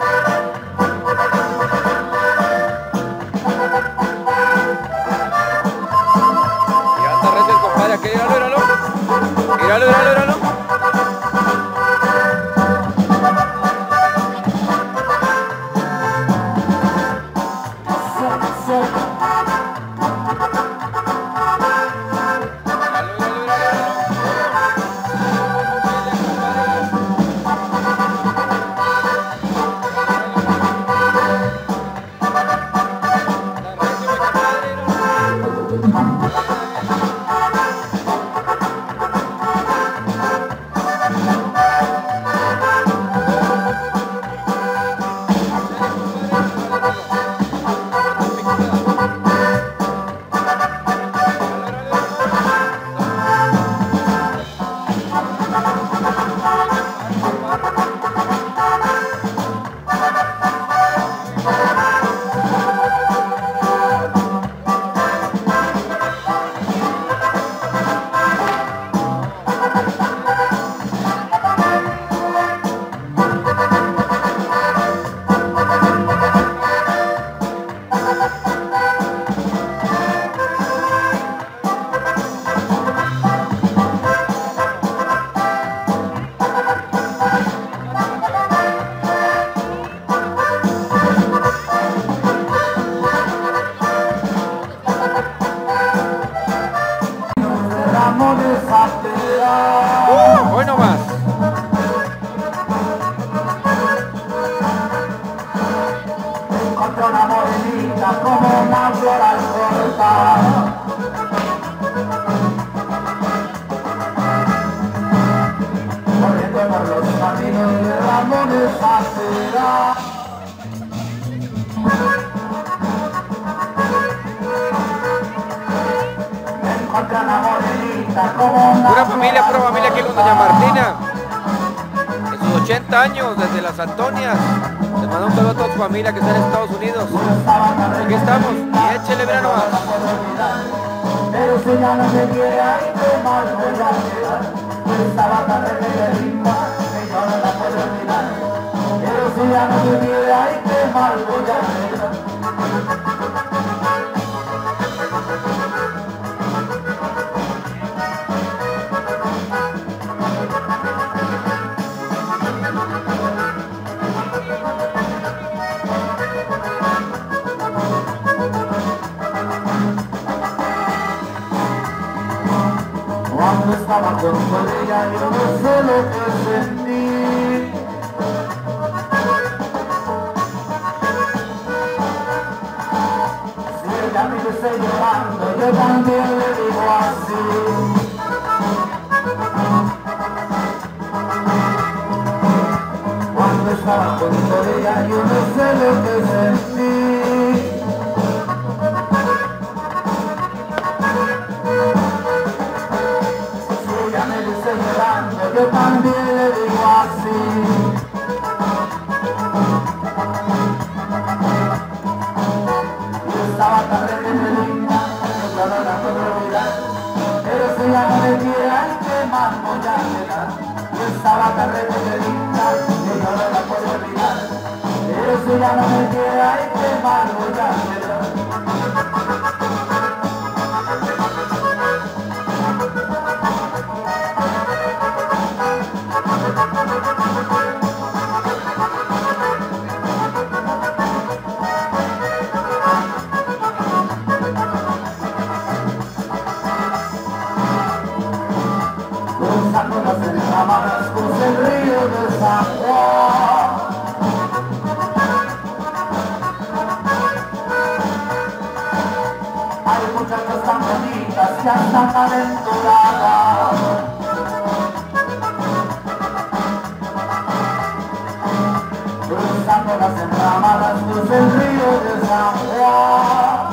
Cruzando las enramadas, cruza el río de San Juan.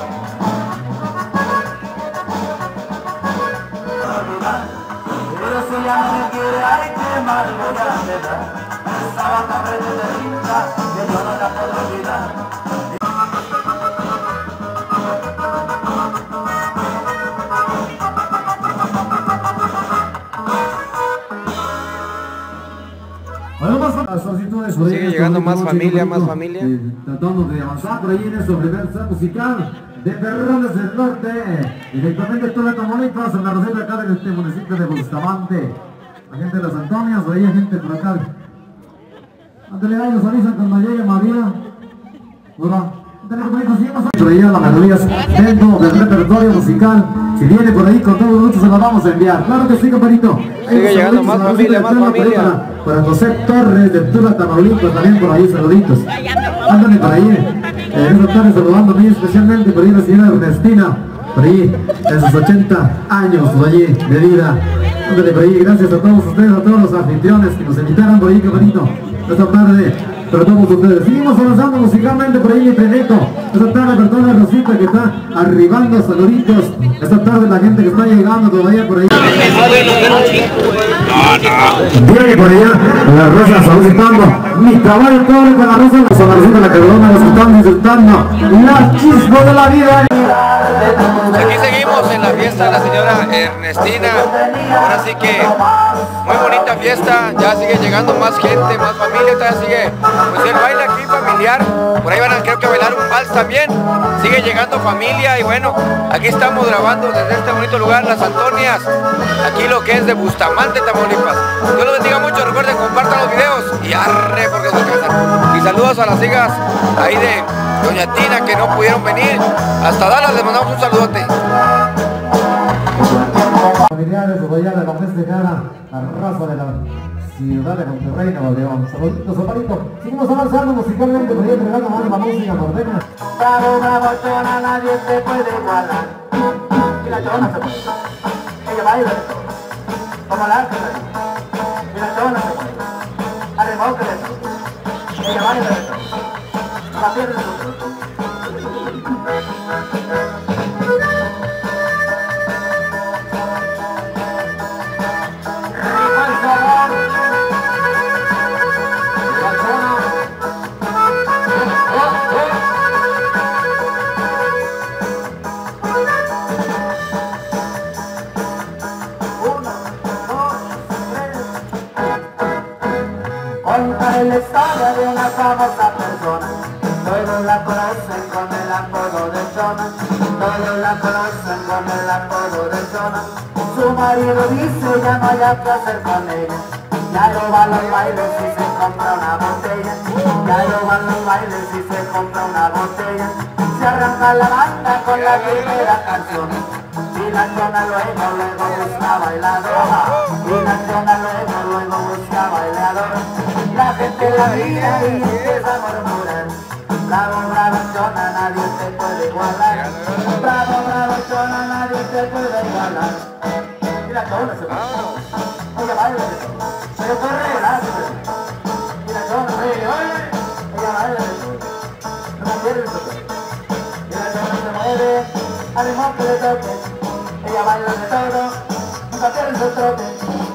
Pero si ya no me quiere, ay, qué mal voy a quedar. Estaba tan de linda que yo no la puedo olvidar. Sigue en este llegando más familia, más familia. Eh, tratamos de avanzar por ahí en este primer set musical de Ferrones del Norte, directamente Tula, Tamaulipas, en la receta acá de este municipio de Bustamante. La gente de las Antonias, por ahí hay gente por acá. Ándale, ahí nos avisan cuando llegue María. Hola. Las melodías dentro del repertorio musical. Si viene por ahí, con todo gusto se la vamos a enviar. Claro que sí, compadrito. Sigue llegando más familia, más familia. Para José Torres de Tula, Tamaulipas, también por ahí, saluditos. Ándale por ahí. Eh, en esta tarde saludando muy especialmente por ahí la señora Ernestina, por ahí, en sus 80 años, por allí, de vida. Ándale por ahí, gracias a todos ustedes, a todos los anfitriones que nos invitaron por ahí, bonito. Esta tarde, para todos ustedes. Seguimos avanzando musicalmente por ahí, mi Peneto. Esta tarde, toda la Rosita que está arribando, saluditos. Esta tarde, la gente que está llegando todavía por ahí. Viene por allá la rosa solicitando mi caballo pobre con la rosa, la solicita la están disfrutando la chispa de la vida. Aquí seguimos en la fiesta de la señora Ernestina. Ahora sí que muy bonita fiesta. Ya sigue llegando más gente, más familia. Todavía sigue pues el baile aquí familiar. Por ahí van a creo que bailar un vals también. Sigue llegando familia y bueno, aquí estamos grabando desde este bonito lugar, Las Antonias. Aquí lo que es de Bustamante, Tamaulipas. Dios los bendiga mucho. Recuerden, compartan los videos y arre casan. Y saludos a las hijas ahí de Doña Tina que no pudieron venir. Hasta Dallas les mandamos un saludote. Familiares de la mexicana, la raza de la ciudad de Monterrey, Nuevo León. Saluditos, Oparito. Seguimos avanzando musicalmente, por ahí entregando más la música norteña. Bravo, bravo, chona, nadie te puede igualar. Y chona se mueve. Ella baila de. Como la hace Y chona se mueve. Al de todo. Ella baila de Todos la conocen con el apodo de Chona Todos la conocen con el apodo de Chona Su marido dice ya no haya que hacer con ella Ya no va a los bailes y se compra una botella. Ya no va a los bailes y se compra una botella. Se arranca la banda con la primera canción. Y la chona luego, luego busca bailadora. Y la chona luego, luego busca bailadora. La gente la mira y empieza a murmurar Bravo, bravo chona, nadie te puede igualar. Bravo, bravo chona, nadie te puede igualar. La chona se va Ella baila Se arte Y la chona se oye Ella baila No pierde su cuerpo y la chona se mueve al ritmo que le toque. Ella baila de todo, nunca pierde su trote.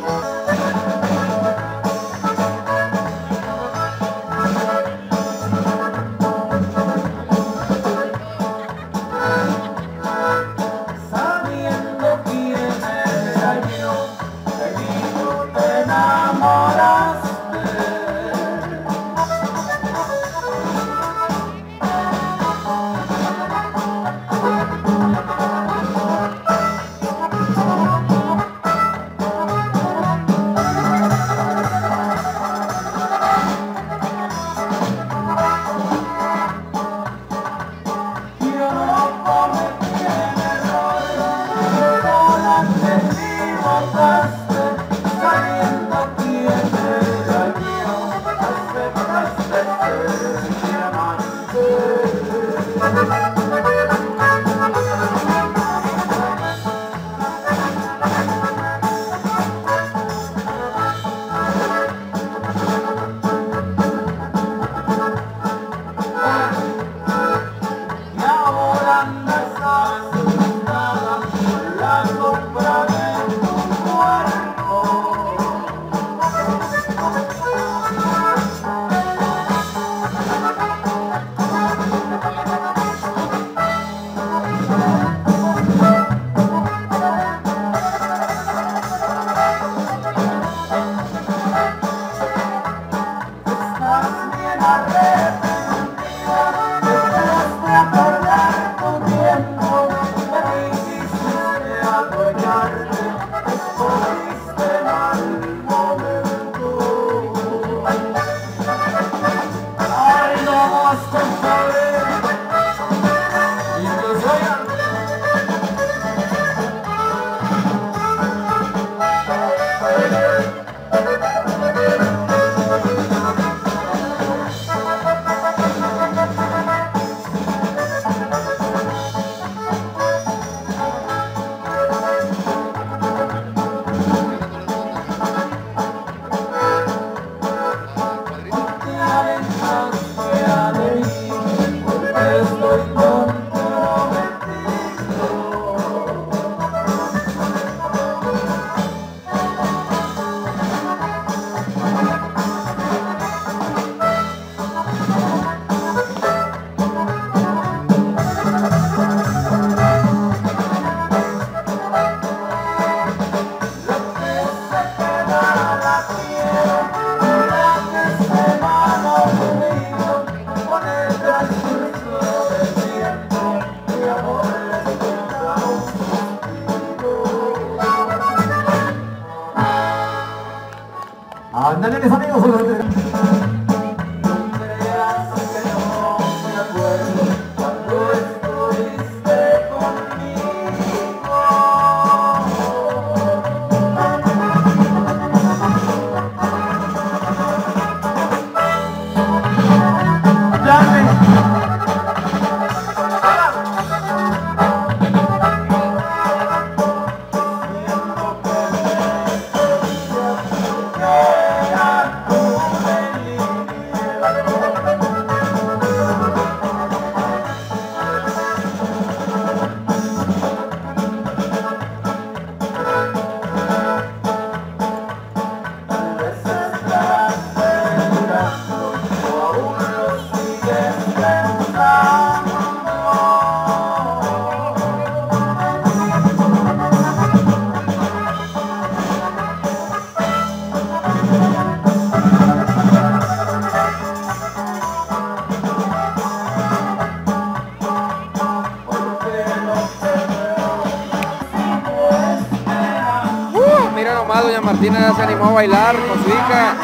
A bailar con su hija.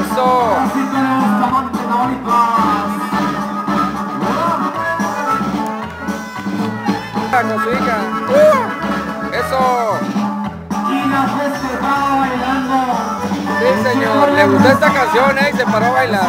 Eso. Con su hija. Eso. Sí, señor. Le gustó esta canción, eh, y se paró a bailar.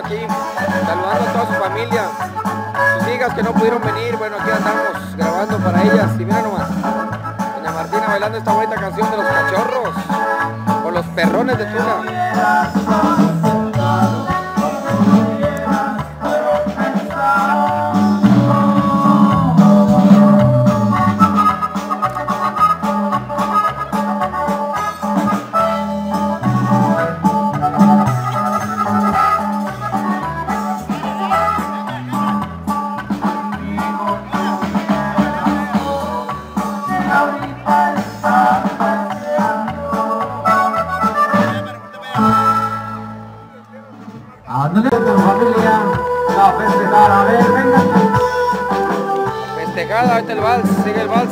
Aquí, saludando a toda su familia, sus hijas que no pudieron venir, bueno aquí andamos grabando para ellas y mira nomás, doña Martina bailando esta bonita canción de los cachorros, o los perrones de Tula. El vals, sigue el vals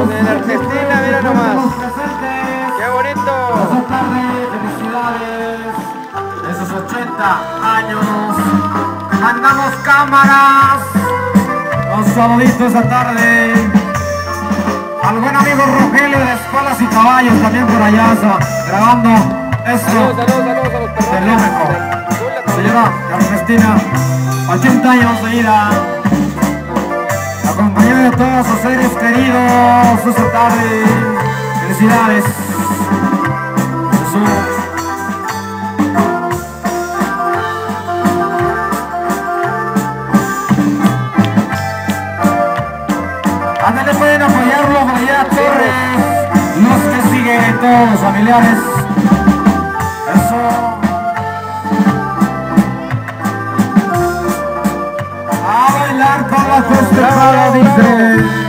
con el Argentina, mira nomás. ¡Qué bonito! Felicidades. Esos 80 años. Mandamos cámaras. Un saludito esta tarde. Al buen amigo Rogelio de Escuelas y Caballos, también por allá, grabando esto. Saludos, saludos, saludos. Señora Ernestina, 80 años de vida. Acompañada de todos sus seres queridos, esta tarde. Felicidades. Jesús. Pueden apoyarlo allá, Torres. Los que siguen, todos los familiares. La festejada, dice. El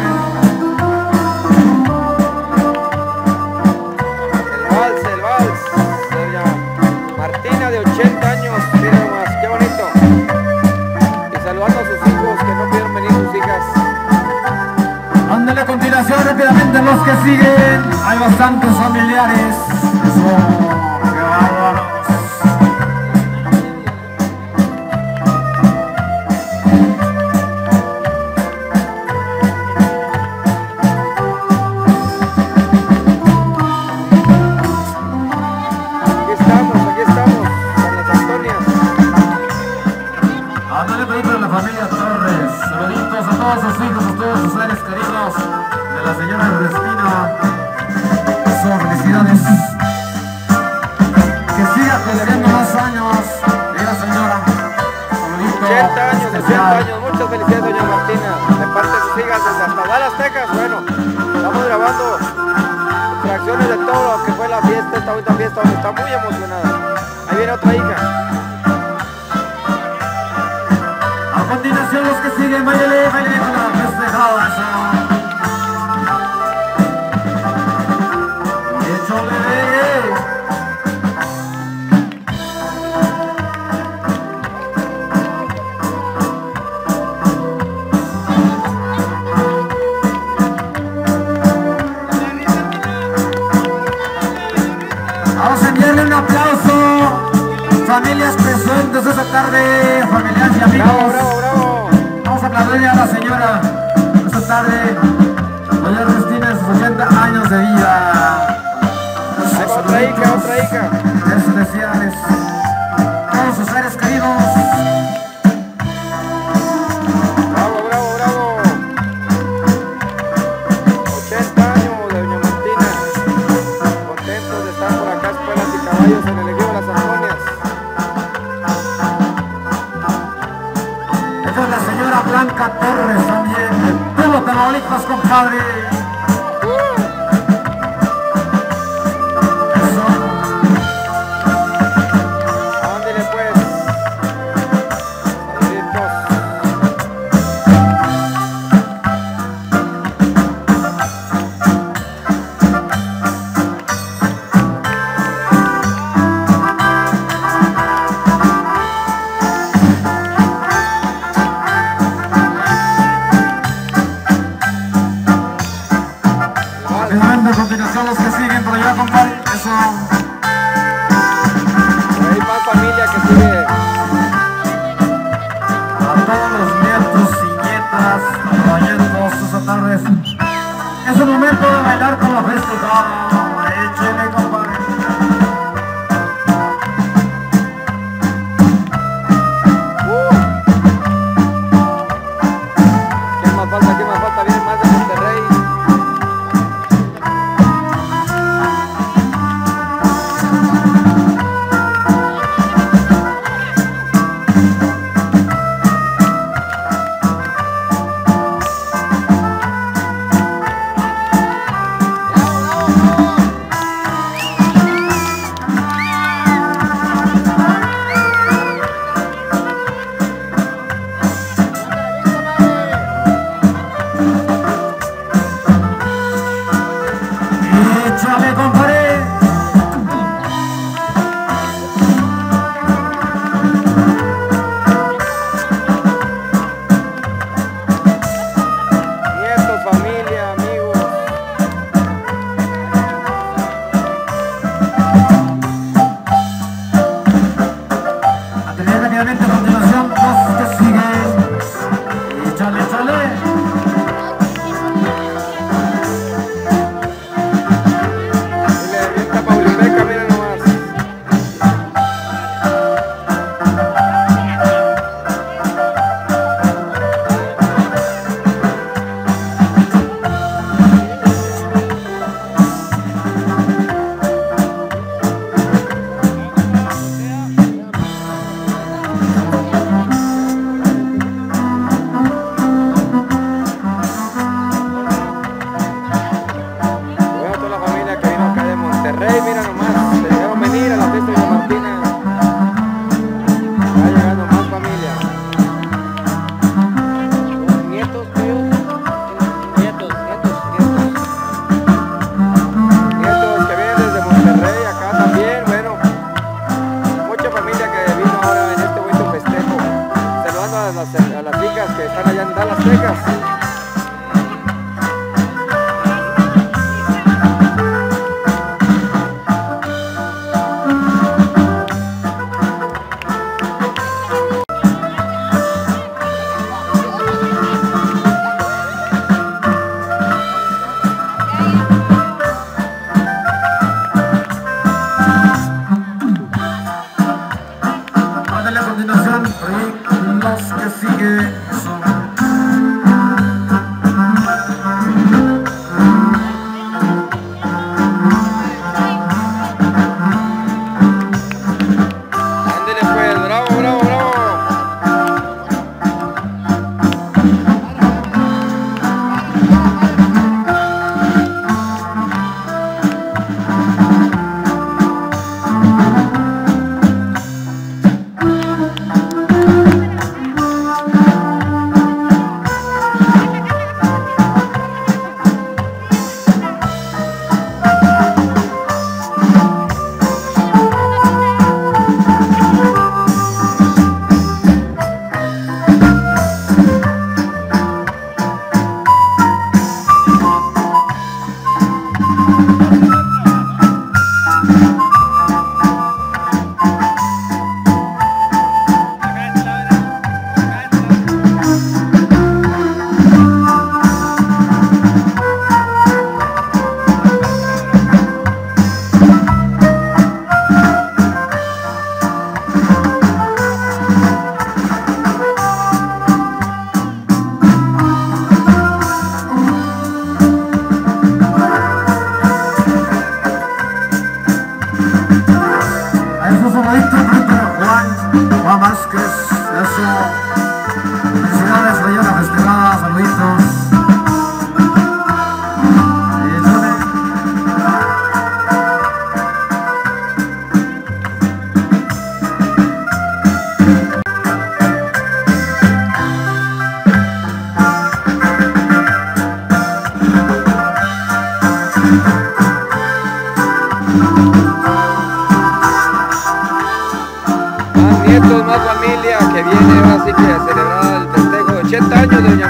80 años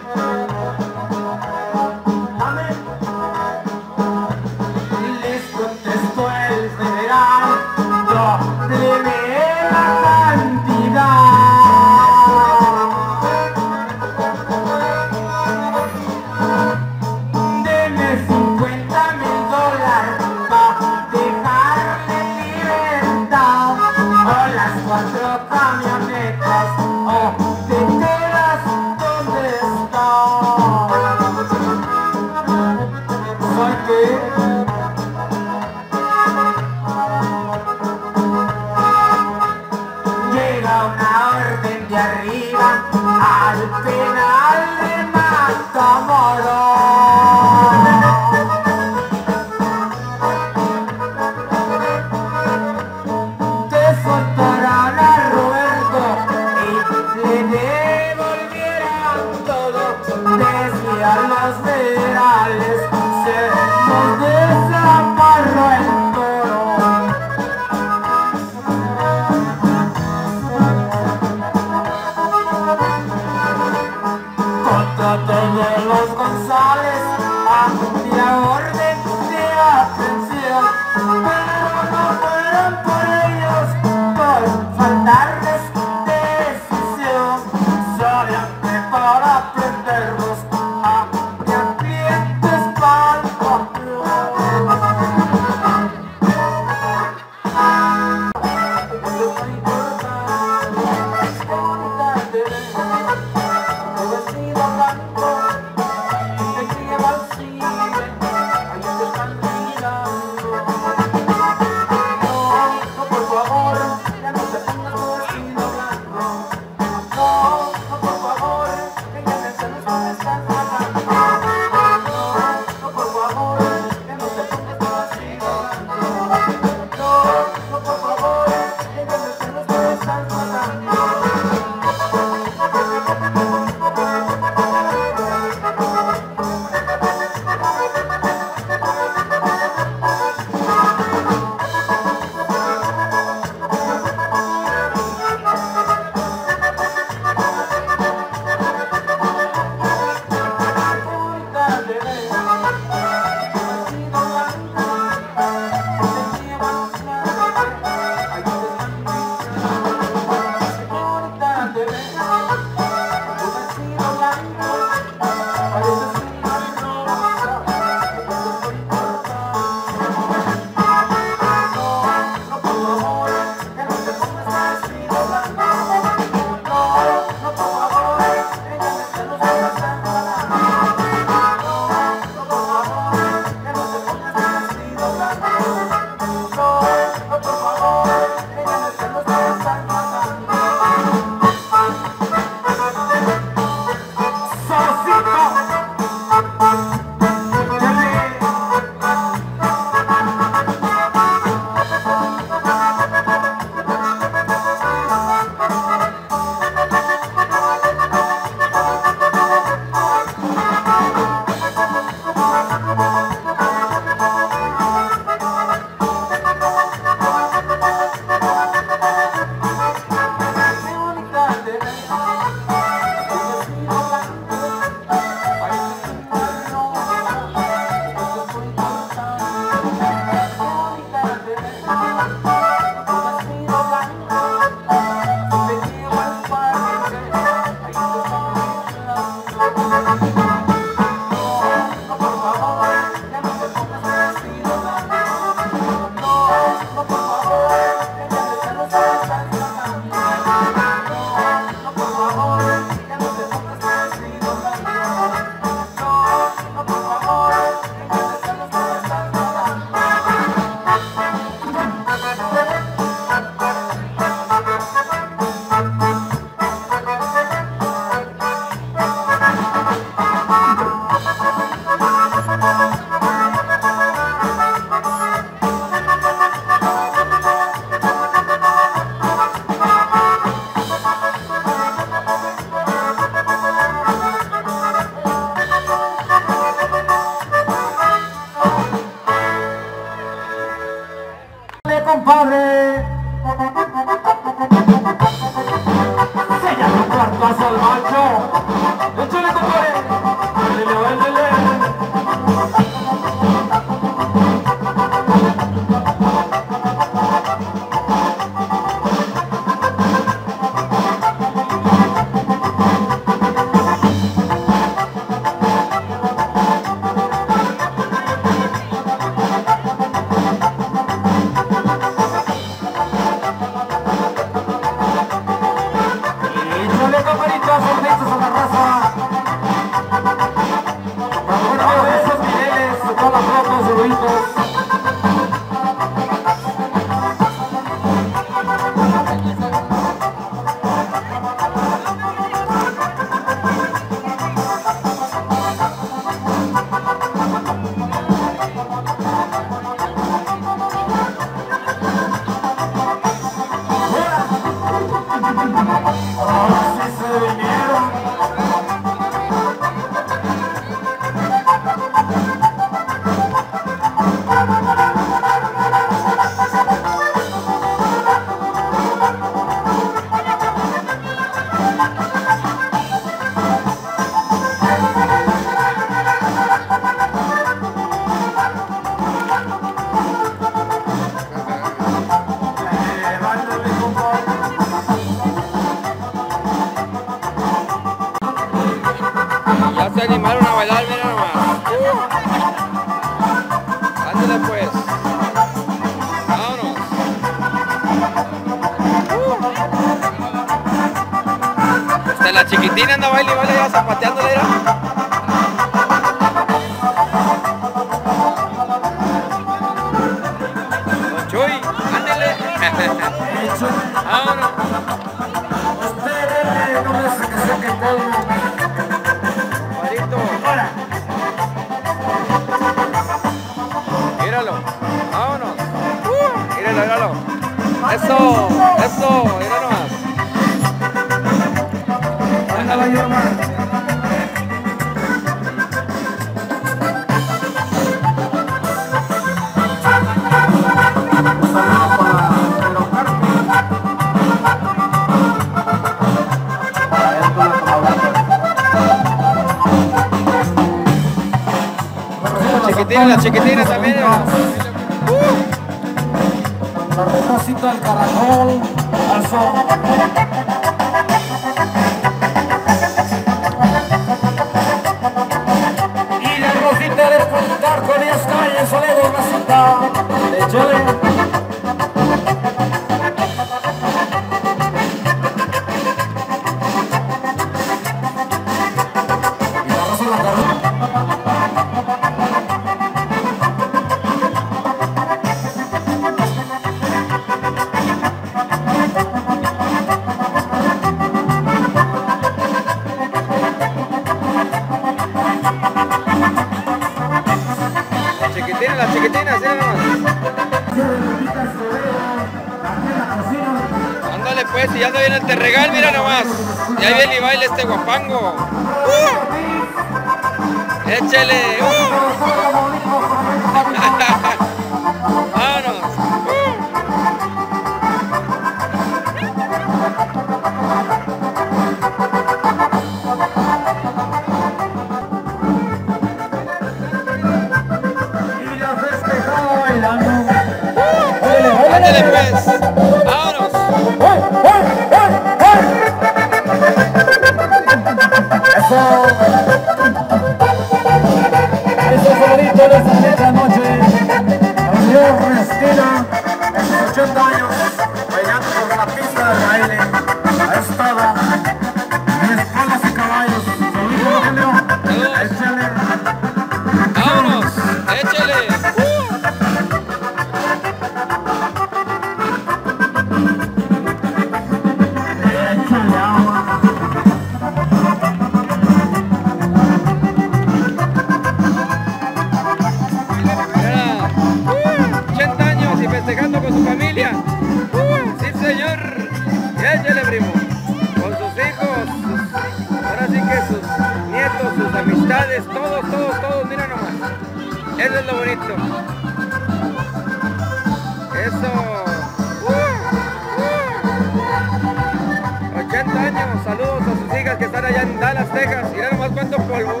allá en Dallas, Texas. Mira nomás cuánto polvo.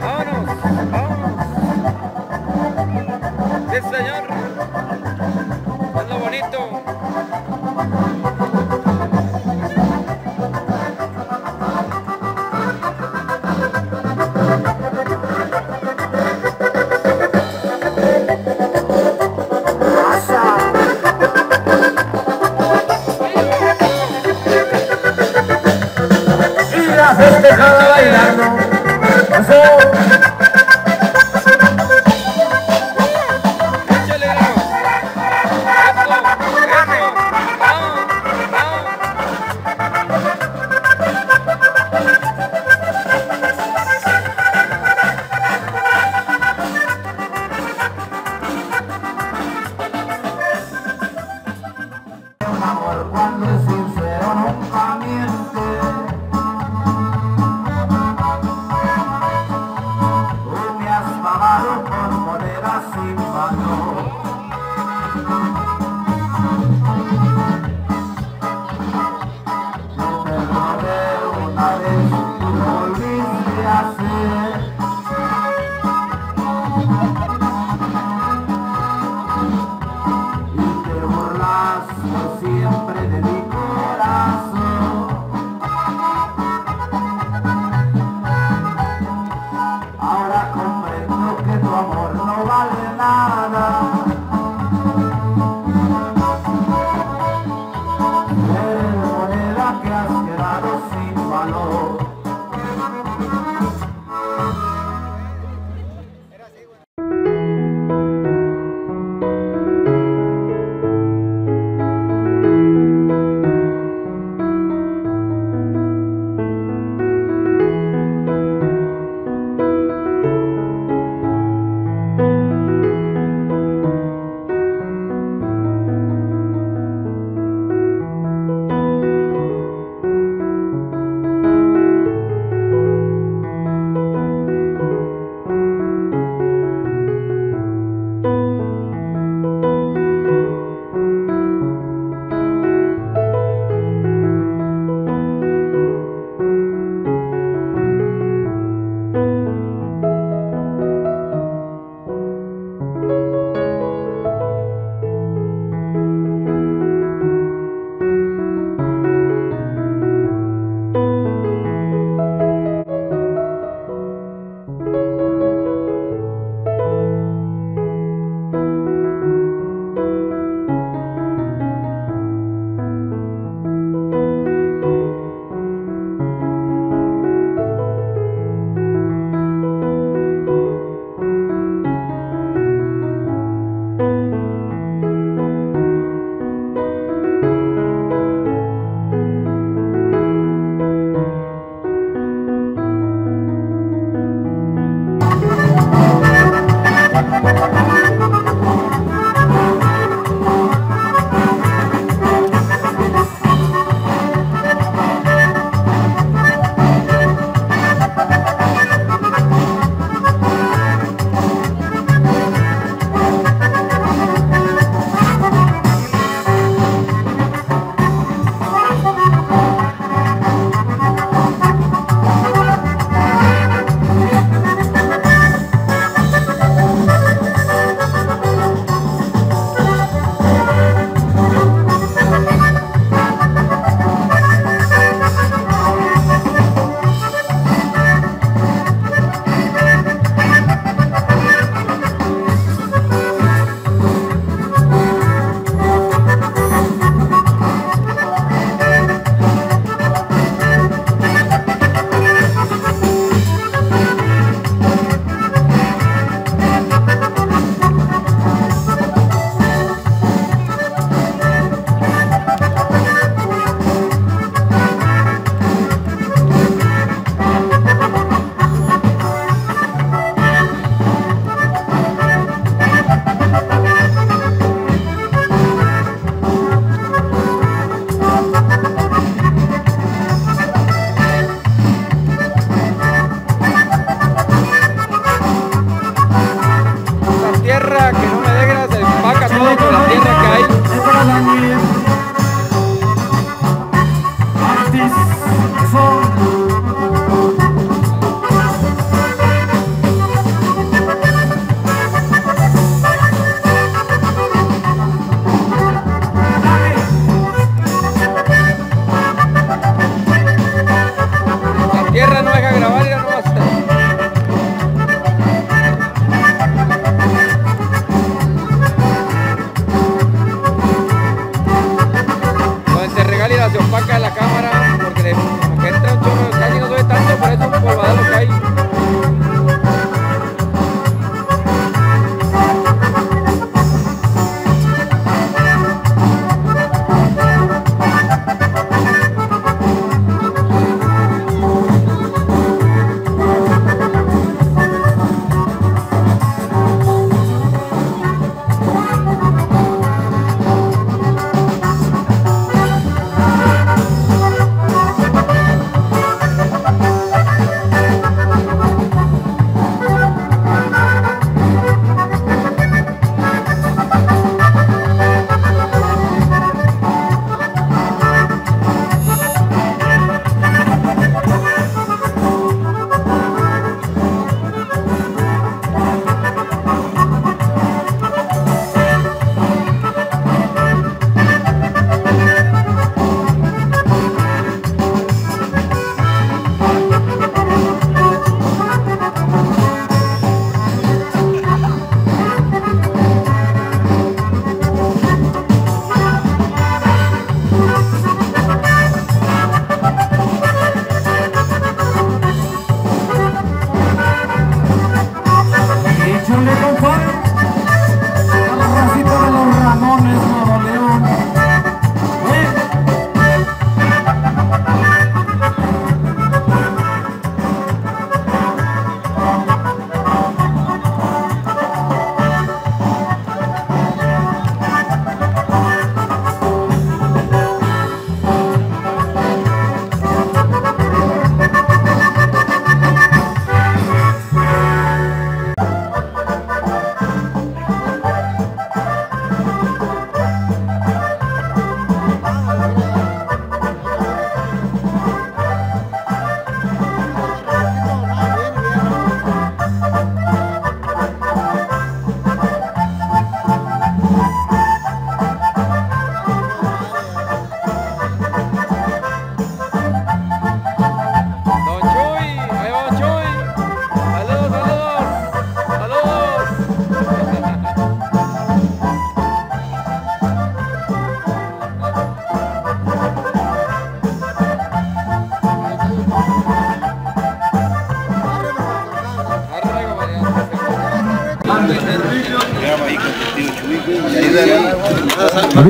Vámonos, vámonos. Sí, señor. Es lo bonito.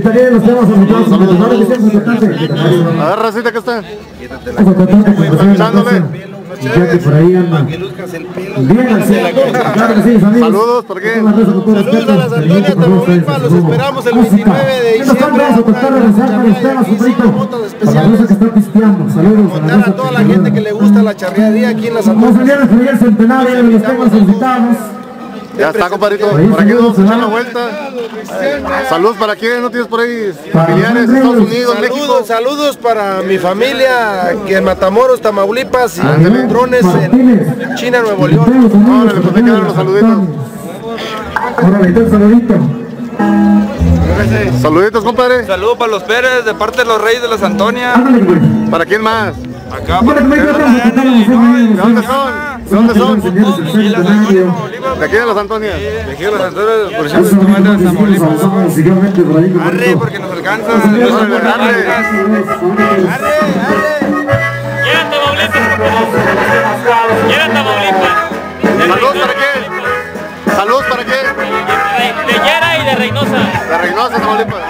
Los invitados. Saludos. A ver, racita, ¿qué está? Escuchándole. Ya que por ahí anda. Bien, al cielo. Claro que sí, amigos. Saludos, ¿por qué? Saludos a las Antonia Tamaulipas, los esperamos el 29 de diciembre. Vamos a tocar a rezar con. Para la raza que está pisteando. Saludos a toda la gente que le gusta la charreadía aquí en las Vamos a Antonia. salir a el centenario de los temas solicitados. Ya está, compadrito. Por aquí vamos a echar la vuelta. Saludos para quienes no tienes por ahí familiares, Estados Unidos, México. Saludos, saludos para mi familia que en Matamoros, Tamaulipas y Drones en China, Nuevo León. Órale, pues dar los saluditos. Órale, un saludito. Saluditos, compadre. Saludos para los Pérez, de parte de los Reyes de las Antonia. ¿Para quién más? Acá para pues, ahí los vamos a tocar los temas. ¿De dónde son? ¿Dónde son? De aquí de los Antonios. De aquí de los Antonios, por ejemplo, de Tamaulipas. Arre, porque nos alcanza. Arre, arre. Llegan Tamaulipas, Saludos para qué? Saludos para qué? De Yara y de Reynosa. De Reynosa, Tamaulipas.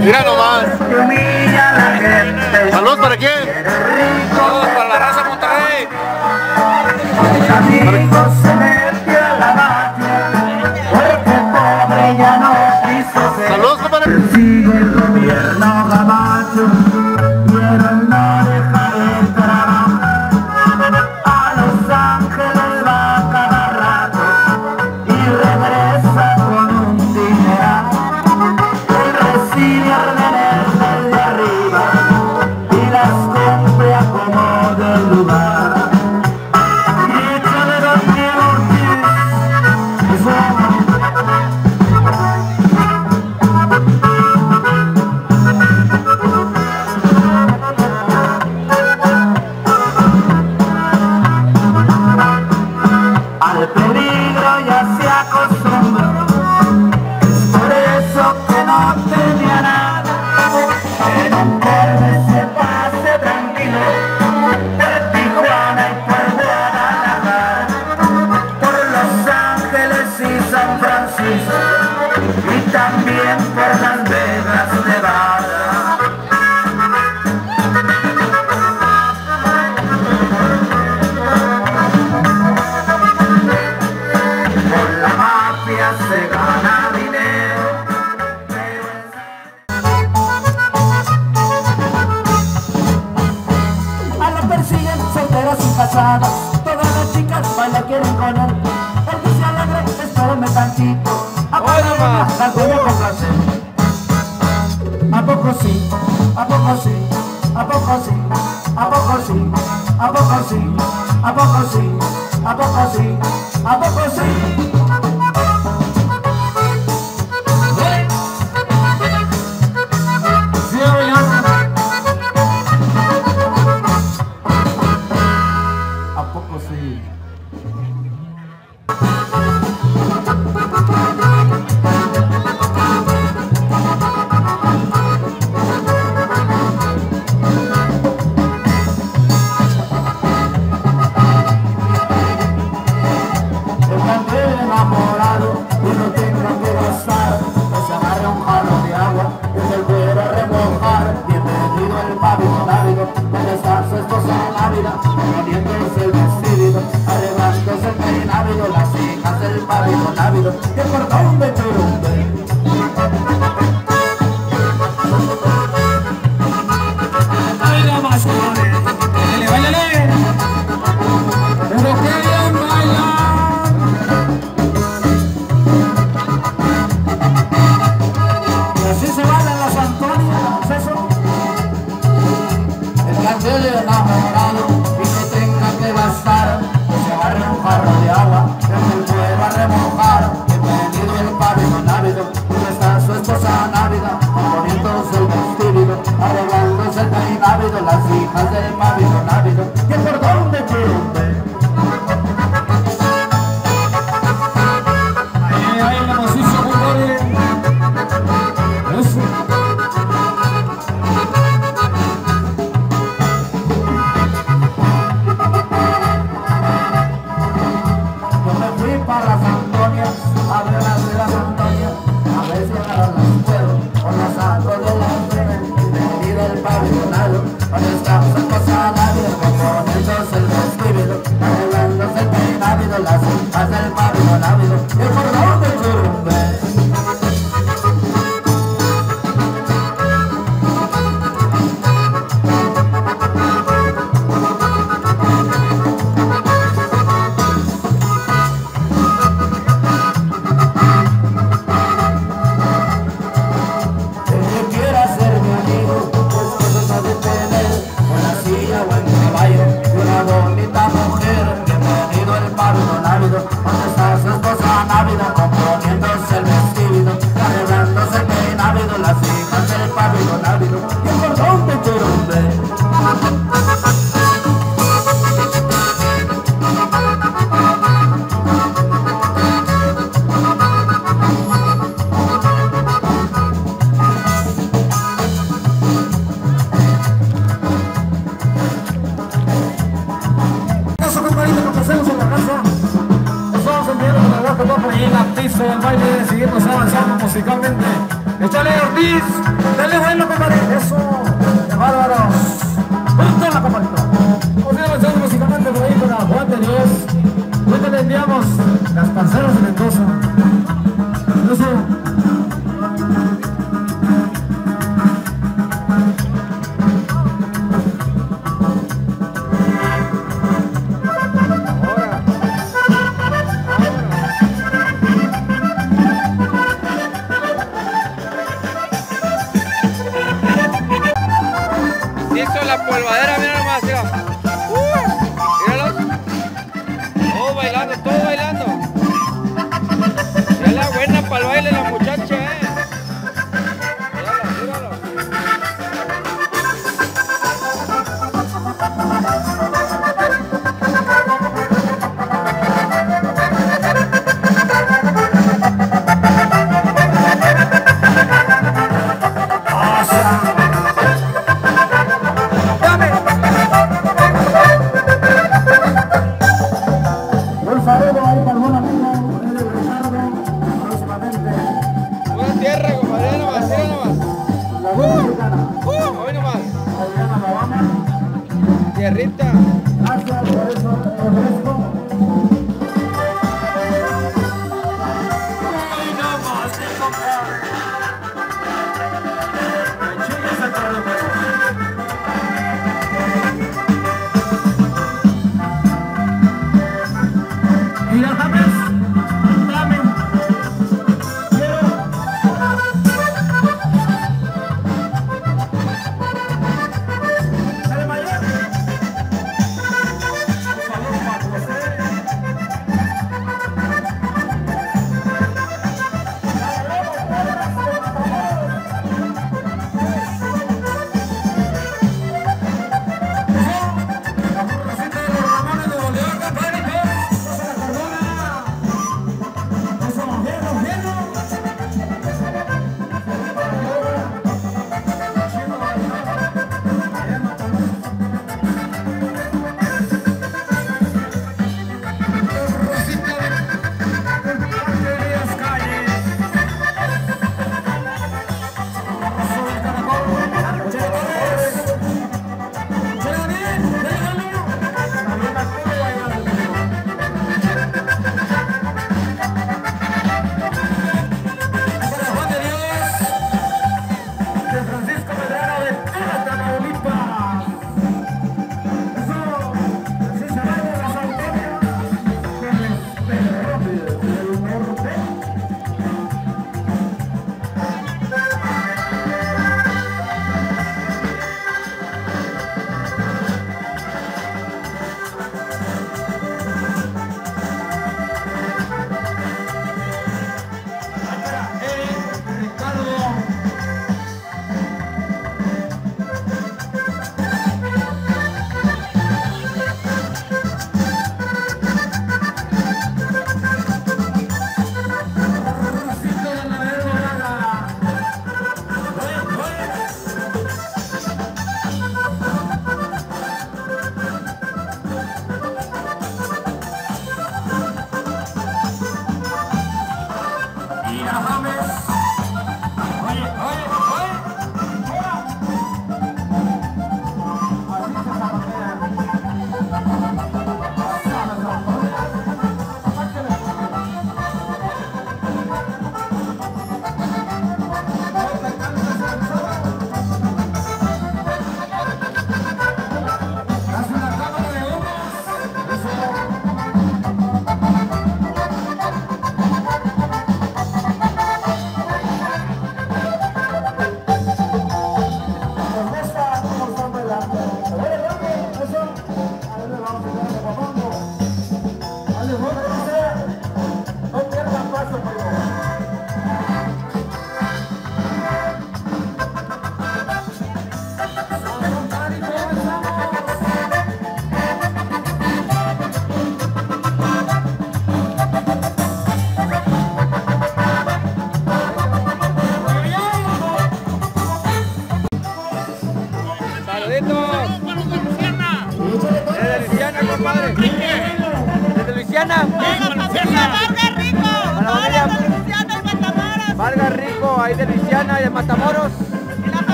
Míralo. você.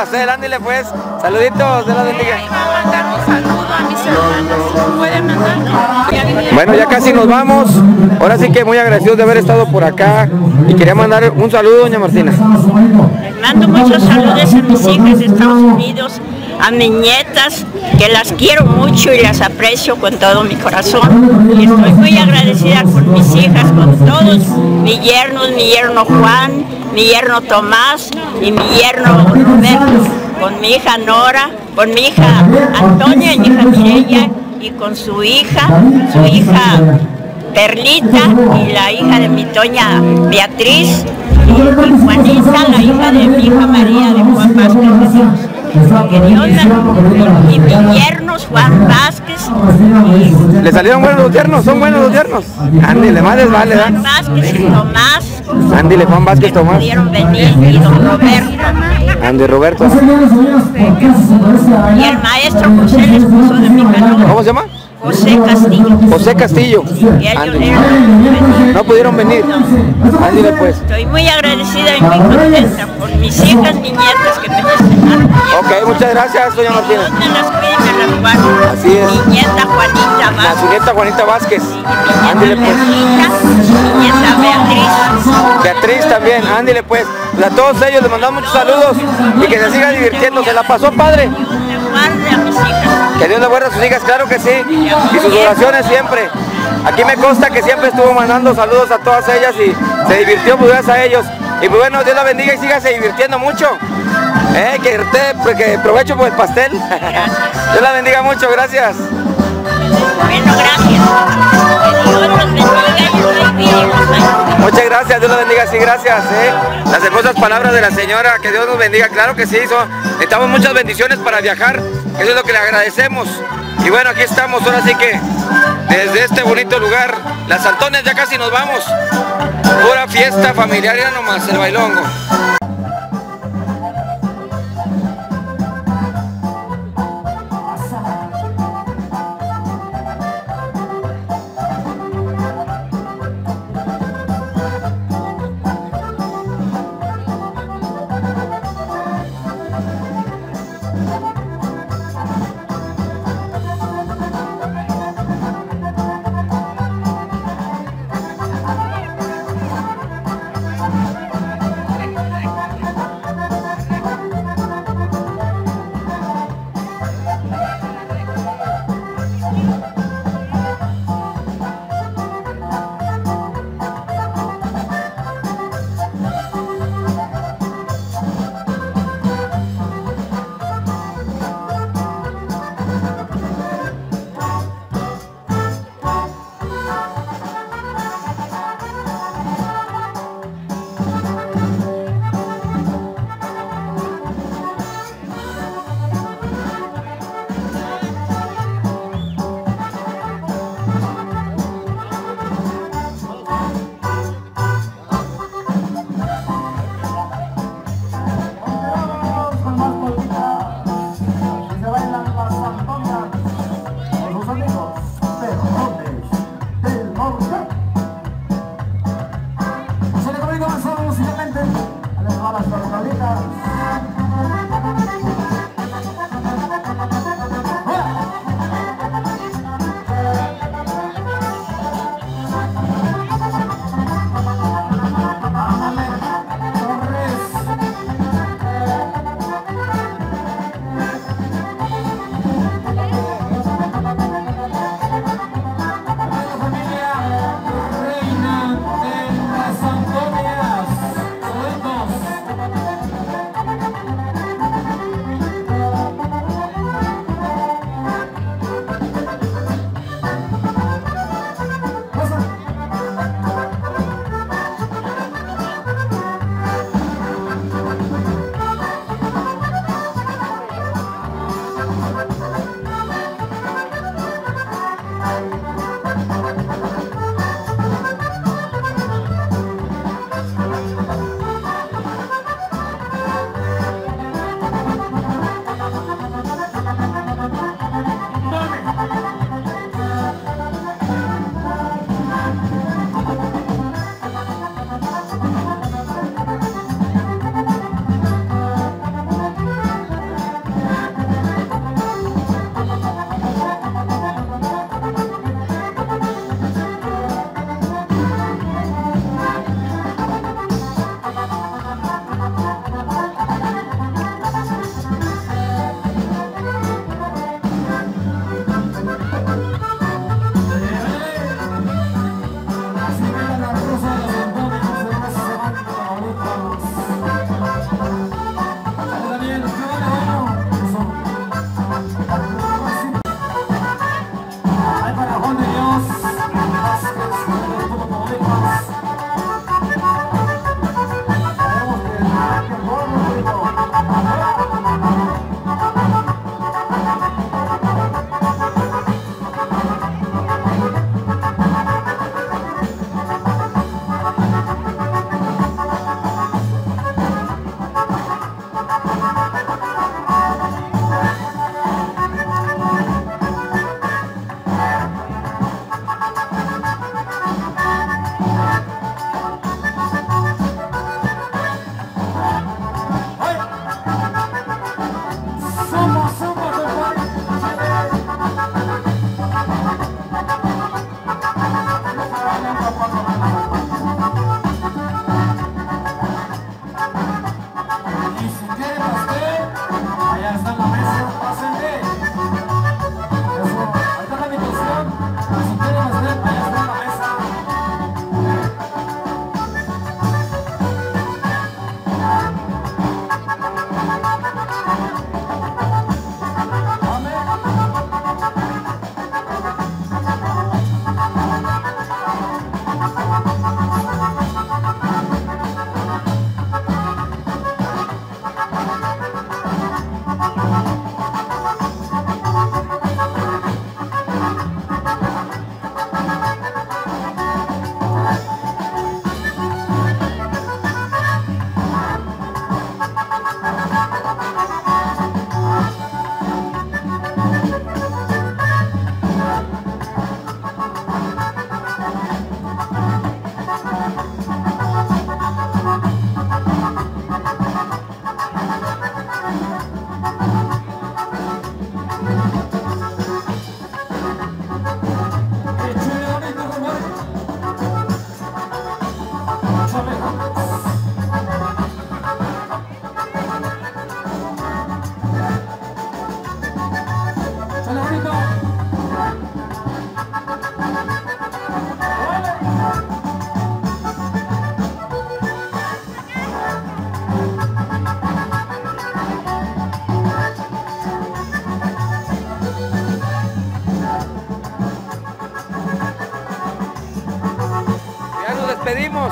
pastel, ándale pues. Saluditos, de la bendiga. Bueno, ya casi nos vamos. Ahora sí que muy agradecidos de haber estado por acá y quería mandar un saludo, doña Martina. Mando muchos saludos a mis hijas de Estados Unidos, a mis nietas, que las quiero mucho y las aprecio con todo mi corazón. Y estoy muy agradecida con mis hijas, con todos, mi yerno, mi yerno Juan, mi yerno Tomás, y mi yerno con mi hija Nora, con mi hija Antonia y hija Mireya y con su hija, su hija Perlita y la hija de mi doña Beatriz y Juanita, la hija de mi hija María de Juan Vázquez y mis yernos Juan Vázquez. ¿Le salieron buenos los yernos? ¿Son buenos los yernos? Ándale, más les vale. Juan Vázquez y Tomás Ándile, Juan Vázquez Tomás. pudieron venir y don Roberto. Andy Roberto. Y el maestro José, el esposo de mi canal, ¿Cómo se llama? José Castillo. José Castillo. Y ellos No pudieron venir. Ándile pues. Estoy muy agradecida y muy contenta por mis hijas, mis nietas que me enseñaron. Ok, muchas gracias, doña Martina. Así es. Mi nieta Juanita La Vázquez, su nieta Juanita Vázquez. nieta pues. Perlita, mi nieta Beatriz. Beatriz también, ándile pues. Pues a todos ellos les mandamos muchos saludos y que se sigan divirtiendo. ¿Se la pasó padre? Me guarde a mis hijas. Que Dios le guarde a sus hijas, claro que sí. Y sus oraciones siempre. Aquí me consta que siempre estuvo mandando saludos a todas ellas y se divirtió pues gracias a ellos. Y pues bueno, Dios la bendiga y sígase divirtiendo mucho. Eh, que, te- que provecho por el pastel. Dios la bendiga mucho, gracias. Bueno, gracias. Muchas gracias, Dios los bendiga, sí, gracias. ¿eh? Las hermosas palabras de la señora, que Dios nos bendiga, claro que sí, son- necesitamos muchas bendiciones para viajar, eso es lo que le agradecemos. Y bueno, aquí estamos, ahora sí que desde este bonito lugar, las Antones ya casi nos vamos. Pura fiesta familiar, ya nomás, el bailongo.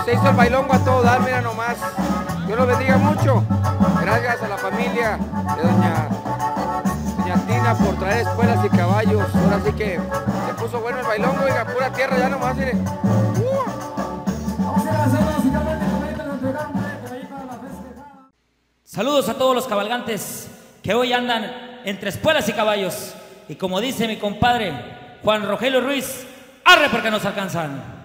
Se hizo el bailongo a todo dar, mira nomás. Dios los bendiga mucho. Gracias a la familia de doña, doña Tina por traer espuelas y caballos. Ahora sí que se puso bueno el bailongo, oiga, pura tierra ya nomás, mire. Saludos a todos los cabalgantes que hoy andan entre espuelas y caballos. Y como dice mi compadre Juan Rogelio Ruiz, arre porque nos alcanzan.